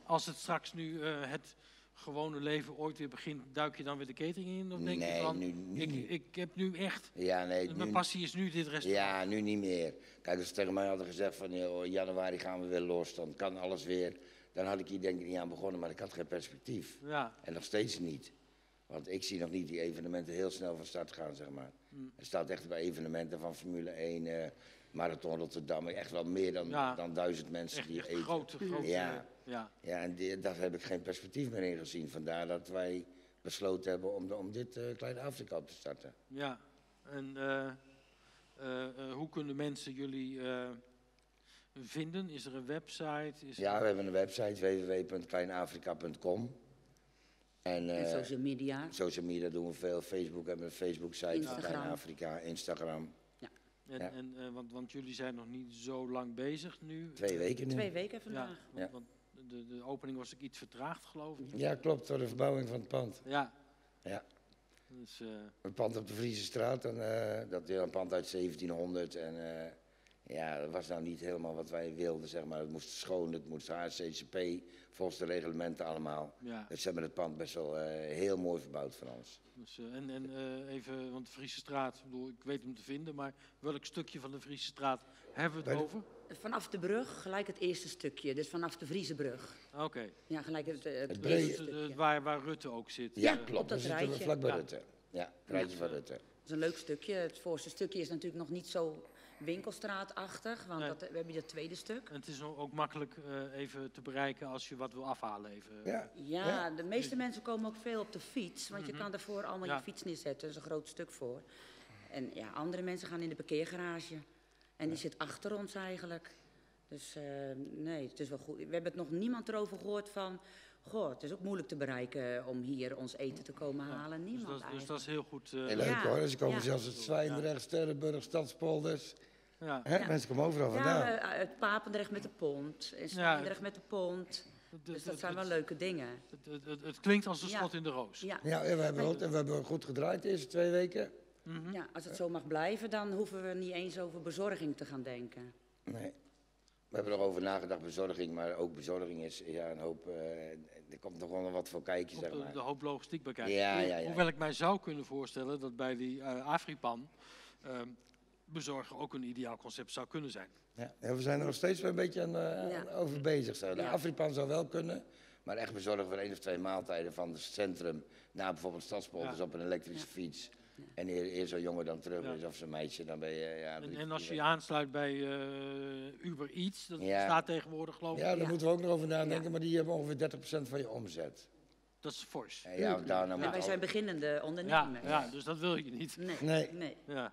als het straks nu het gewone leven ooit weer begint, duik je dan weer de catering in? Of denk
nee,
je van,
nu, nu,
ik, ik heb nu echt,
ja, nee,
mijn
nu,
passie is nu dit restaurant.
Ja, nu niet meer. Kijk, als ze tegen mij hadden gezegd van in januari gaan we weer los, dan kan alles weer dan had ik hier denk ik niet aan begonnen, maar ik had geen perspectief.
Ja.
En nog steeds niet. Want ik zie nog niet die evenementen heel snel van start gaan, zeg maar.
Mm.
Er staat echt bij evenementen van Formule 1, uh, Marathon Rotterdam, echt wel meer dan,
ja.
dan duizend mensen
echt,
die
echt
eten.
Grote, grote,
ja.
Ja.
ja, en die, daar heb ik geen perspectief meer in gezien. Vandaar dat wij besloten hebben om, de, om dit uh, kleine Afrika op te starten.
Ja, en uh, hoe kunnen mensen jullie vinden? Is er een website? Is
ja, we hebben een website www.kleinafrika.com.
En, uh, en, social media?
Social media doen we veel. Facebook hebben we een Facebook-site van Klein Afrika, Instagram.
Ja.
En, ja. en uh, want, want, jullie zijn nog niet zo lang bezig nu?
Twee weken nu.
Twee weken vandaag.
Ja, want, want de, de, opening was ook iets vertraagd, geloof ik.
Ja, klopt, door de verbouwing van het pand.
Ja.
Ja.
Dus, uh...
Een pand op de Friese straat, en, dat is een pand uit 1700 en ja, dat was nou niet helemaal wat wij wilden, zeg maar. Het moest schoon, het moest HCCP, volgens de reglementen allemaal.
Ja.
Dus ze hebben het pand best wel uh, heel mooi verbouwd van ons.
Dus, uh, en en uh, even, want de Friese straat, ik, bedoel, ik weet hem te vinden, maar welk stukje van de Friese straat hebben we het over?
Vanaf de brug, gelijk het eerste stukje, dus vanaf de Vriesebrug.
Oké. Okay.
Ja, gelijk het, het,
het
brede waar, waar Rutte ook zit.
Ja, klopt. Dat zitten we vlak bij ja. Rutte. Ja, het rijtje van Rutte.
Dat is een leuk stukje. Het voorste stukje is natuurlijk nog niet zo winkelstraatachtig, want nee. dat, we hebben dat tweede stuk.
En het is ook makkelijk uh, even te bereiken als je wat wil afhalen. Even.
Ja,
ja, ja. de meeste mensen komen ook veel op de fiets, want mm -hmm. je kan daarvoor allemaal ja. je fiets neerzetten. Dat is een groot stuk voor. En ja, andere mensen gaan in de parkeergarage. En die zit achter ons eigenlijk. Dus uh, nee, het is wel goed. We hebben het nog niemand erover gehoord van... Goh, het is ook moeilijk te bereiken om hier ons eten te komen halen. Niemand
dus, dat, dus dat is heel goed.
Uh, heel leuk hoor. Dus ze komen zelfs uit Zwijndrecht, Sterrenburg, Stadspolders.
Ja.
Hè? Ja. Mensen komen overal vandaan.
Ja, uit Papendrecht met de pont. En Zwijndrecht met de pont. Dus dat zijn wel leuke dingen.
Het, het, het klinkt als een schot in de roos.
Ja,
ja we, hebben goed, we hebben goed gedraaid deze twee weken.
Mm -hmm. Ja, als het zo mag blijven, dan hoeven we niet eens over bezorging te gaan denken.
Nee. We hebben er over nagedacht, bezorging, maar ook bezorging is ja, een hoop. Uh, er komt nog wel wat voor kijken, zeg maar.
De, hoop logistiek bij kijken.
Ja, ja, ja,
Hoewel ik mij zou kunnen voorstellen dat bij die uh, Afripan ehm, bezorgen ook een ideaal concept zou kunnen zijn.
Ja, we zijn er nog steeds een beetje aan, uh, over bezig. Zo. De Afripan zou wel kunnen, maar echt bezorgen voor één of twee maaltijden van het centrum naar bijvoorbeeld Stadspoort, dus op een elektrische fiets. En eer, eer zo'n jongen dan terug is of zijn meisje, dan ben je... Ja,
en, en als je je aansluit bij uh, Uber Eats, dat staat tegenwoordig geloof ik.
Ja, daar moeten we ook nog over nadenken, maar die hebben ongeveer 30% van je omzet.
Dat is fors.
Ja, daarna
wij zijn beginnende ondernemers.
Ja, dus dat wil je niet.
Nee. nee. nee. Ja.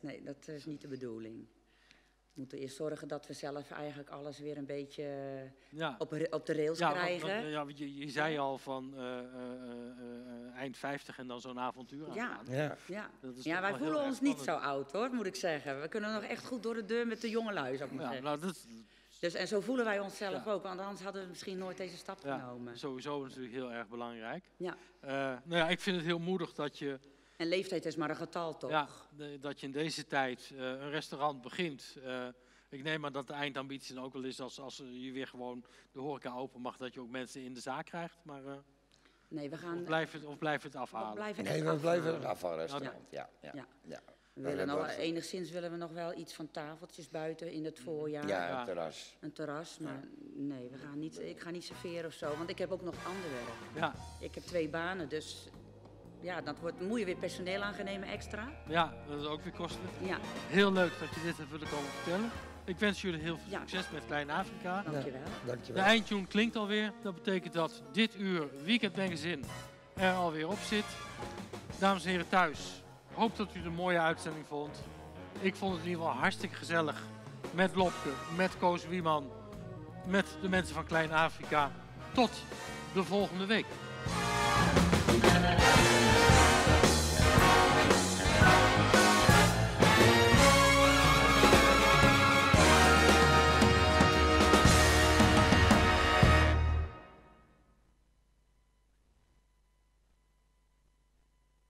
Nee dat is niet de bedoeling moeten eerst zorgen dat we zelf eigenlijk alles weer een beetje ja. op, op de rails krijgen.
ja, je, je zei al van uh, uh, uh, eind 50 en dan zo'n avontuur
ja. Ja, ja. ja wij voelen ons niet zo oud hoor, moet ik zeggen. We kunnen nog echt goed door de deur met de jonge lui, zou ik maar ja, zeggen. Nou, dat... Dus, en zo voelen wij onszelf ook, want anders hadden we misschien nooit deze stap genomen.
Sowieso natuurlijk heel erg belangrijk. Ja. nou ja, ik vind het heel moedig dat je
en leeftijd is maar een getal, toch?
Ja, dat je in deze tijd uh, een restaurant begint. Uh, ik neem aan dat de eindambitie dan ook wel is als, als je weer gewoon de horeca open mag, dat je ook mensen in de zaak krijgt. Maar, uh, nee, we gaan, of, blijft het, of blijft het afhalen?
We blijven nee, we blijven het afhalen, restaurant. Ja. Ja, ja. ja.
We willen nog, enigszins willen we nog wel iets van tafeltjes buiten in het voorjaar.
Ja, een terras.
Een terras, maar nee, we gaan niet, ik ga niet serveren of zo, want ik heb ook nog ander werk. Ja. Ik heb twee banen, dus ja, dat wordt, moet je weer personeel aangenemen extra.
Ja, dat is ook weer kostelijk. Ja. Heel leuk dat je dit hebt willen komen vertellen. Ik wens jullie heel veel succes met Klein Afrika.
Dankjewel.
Dankjewel.
De eindtune klinkt alweer. Dat betekent dat dit uur Weekend Magazine er alweer op zit. Dames en heren thuis, hoop dat u het een mooie uitzending vond. Ik vond het in ieder geval hartstikke gezellig. Met Lopke, met Koos Wieman, met de mensen van Klein Afrika. Tot de volgende week.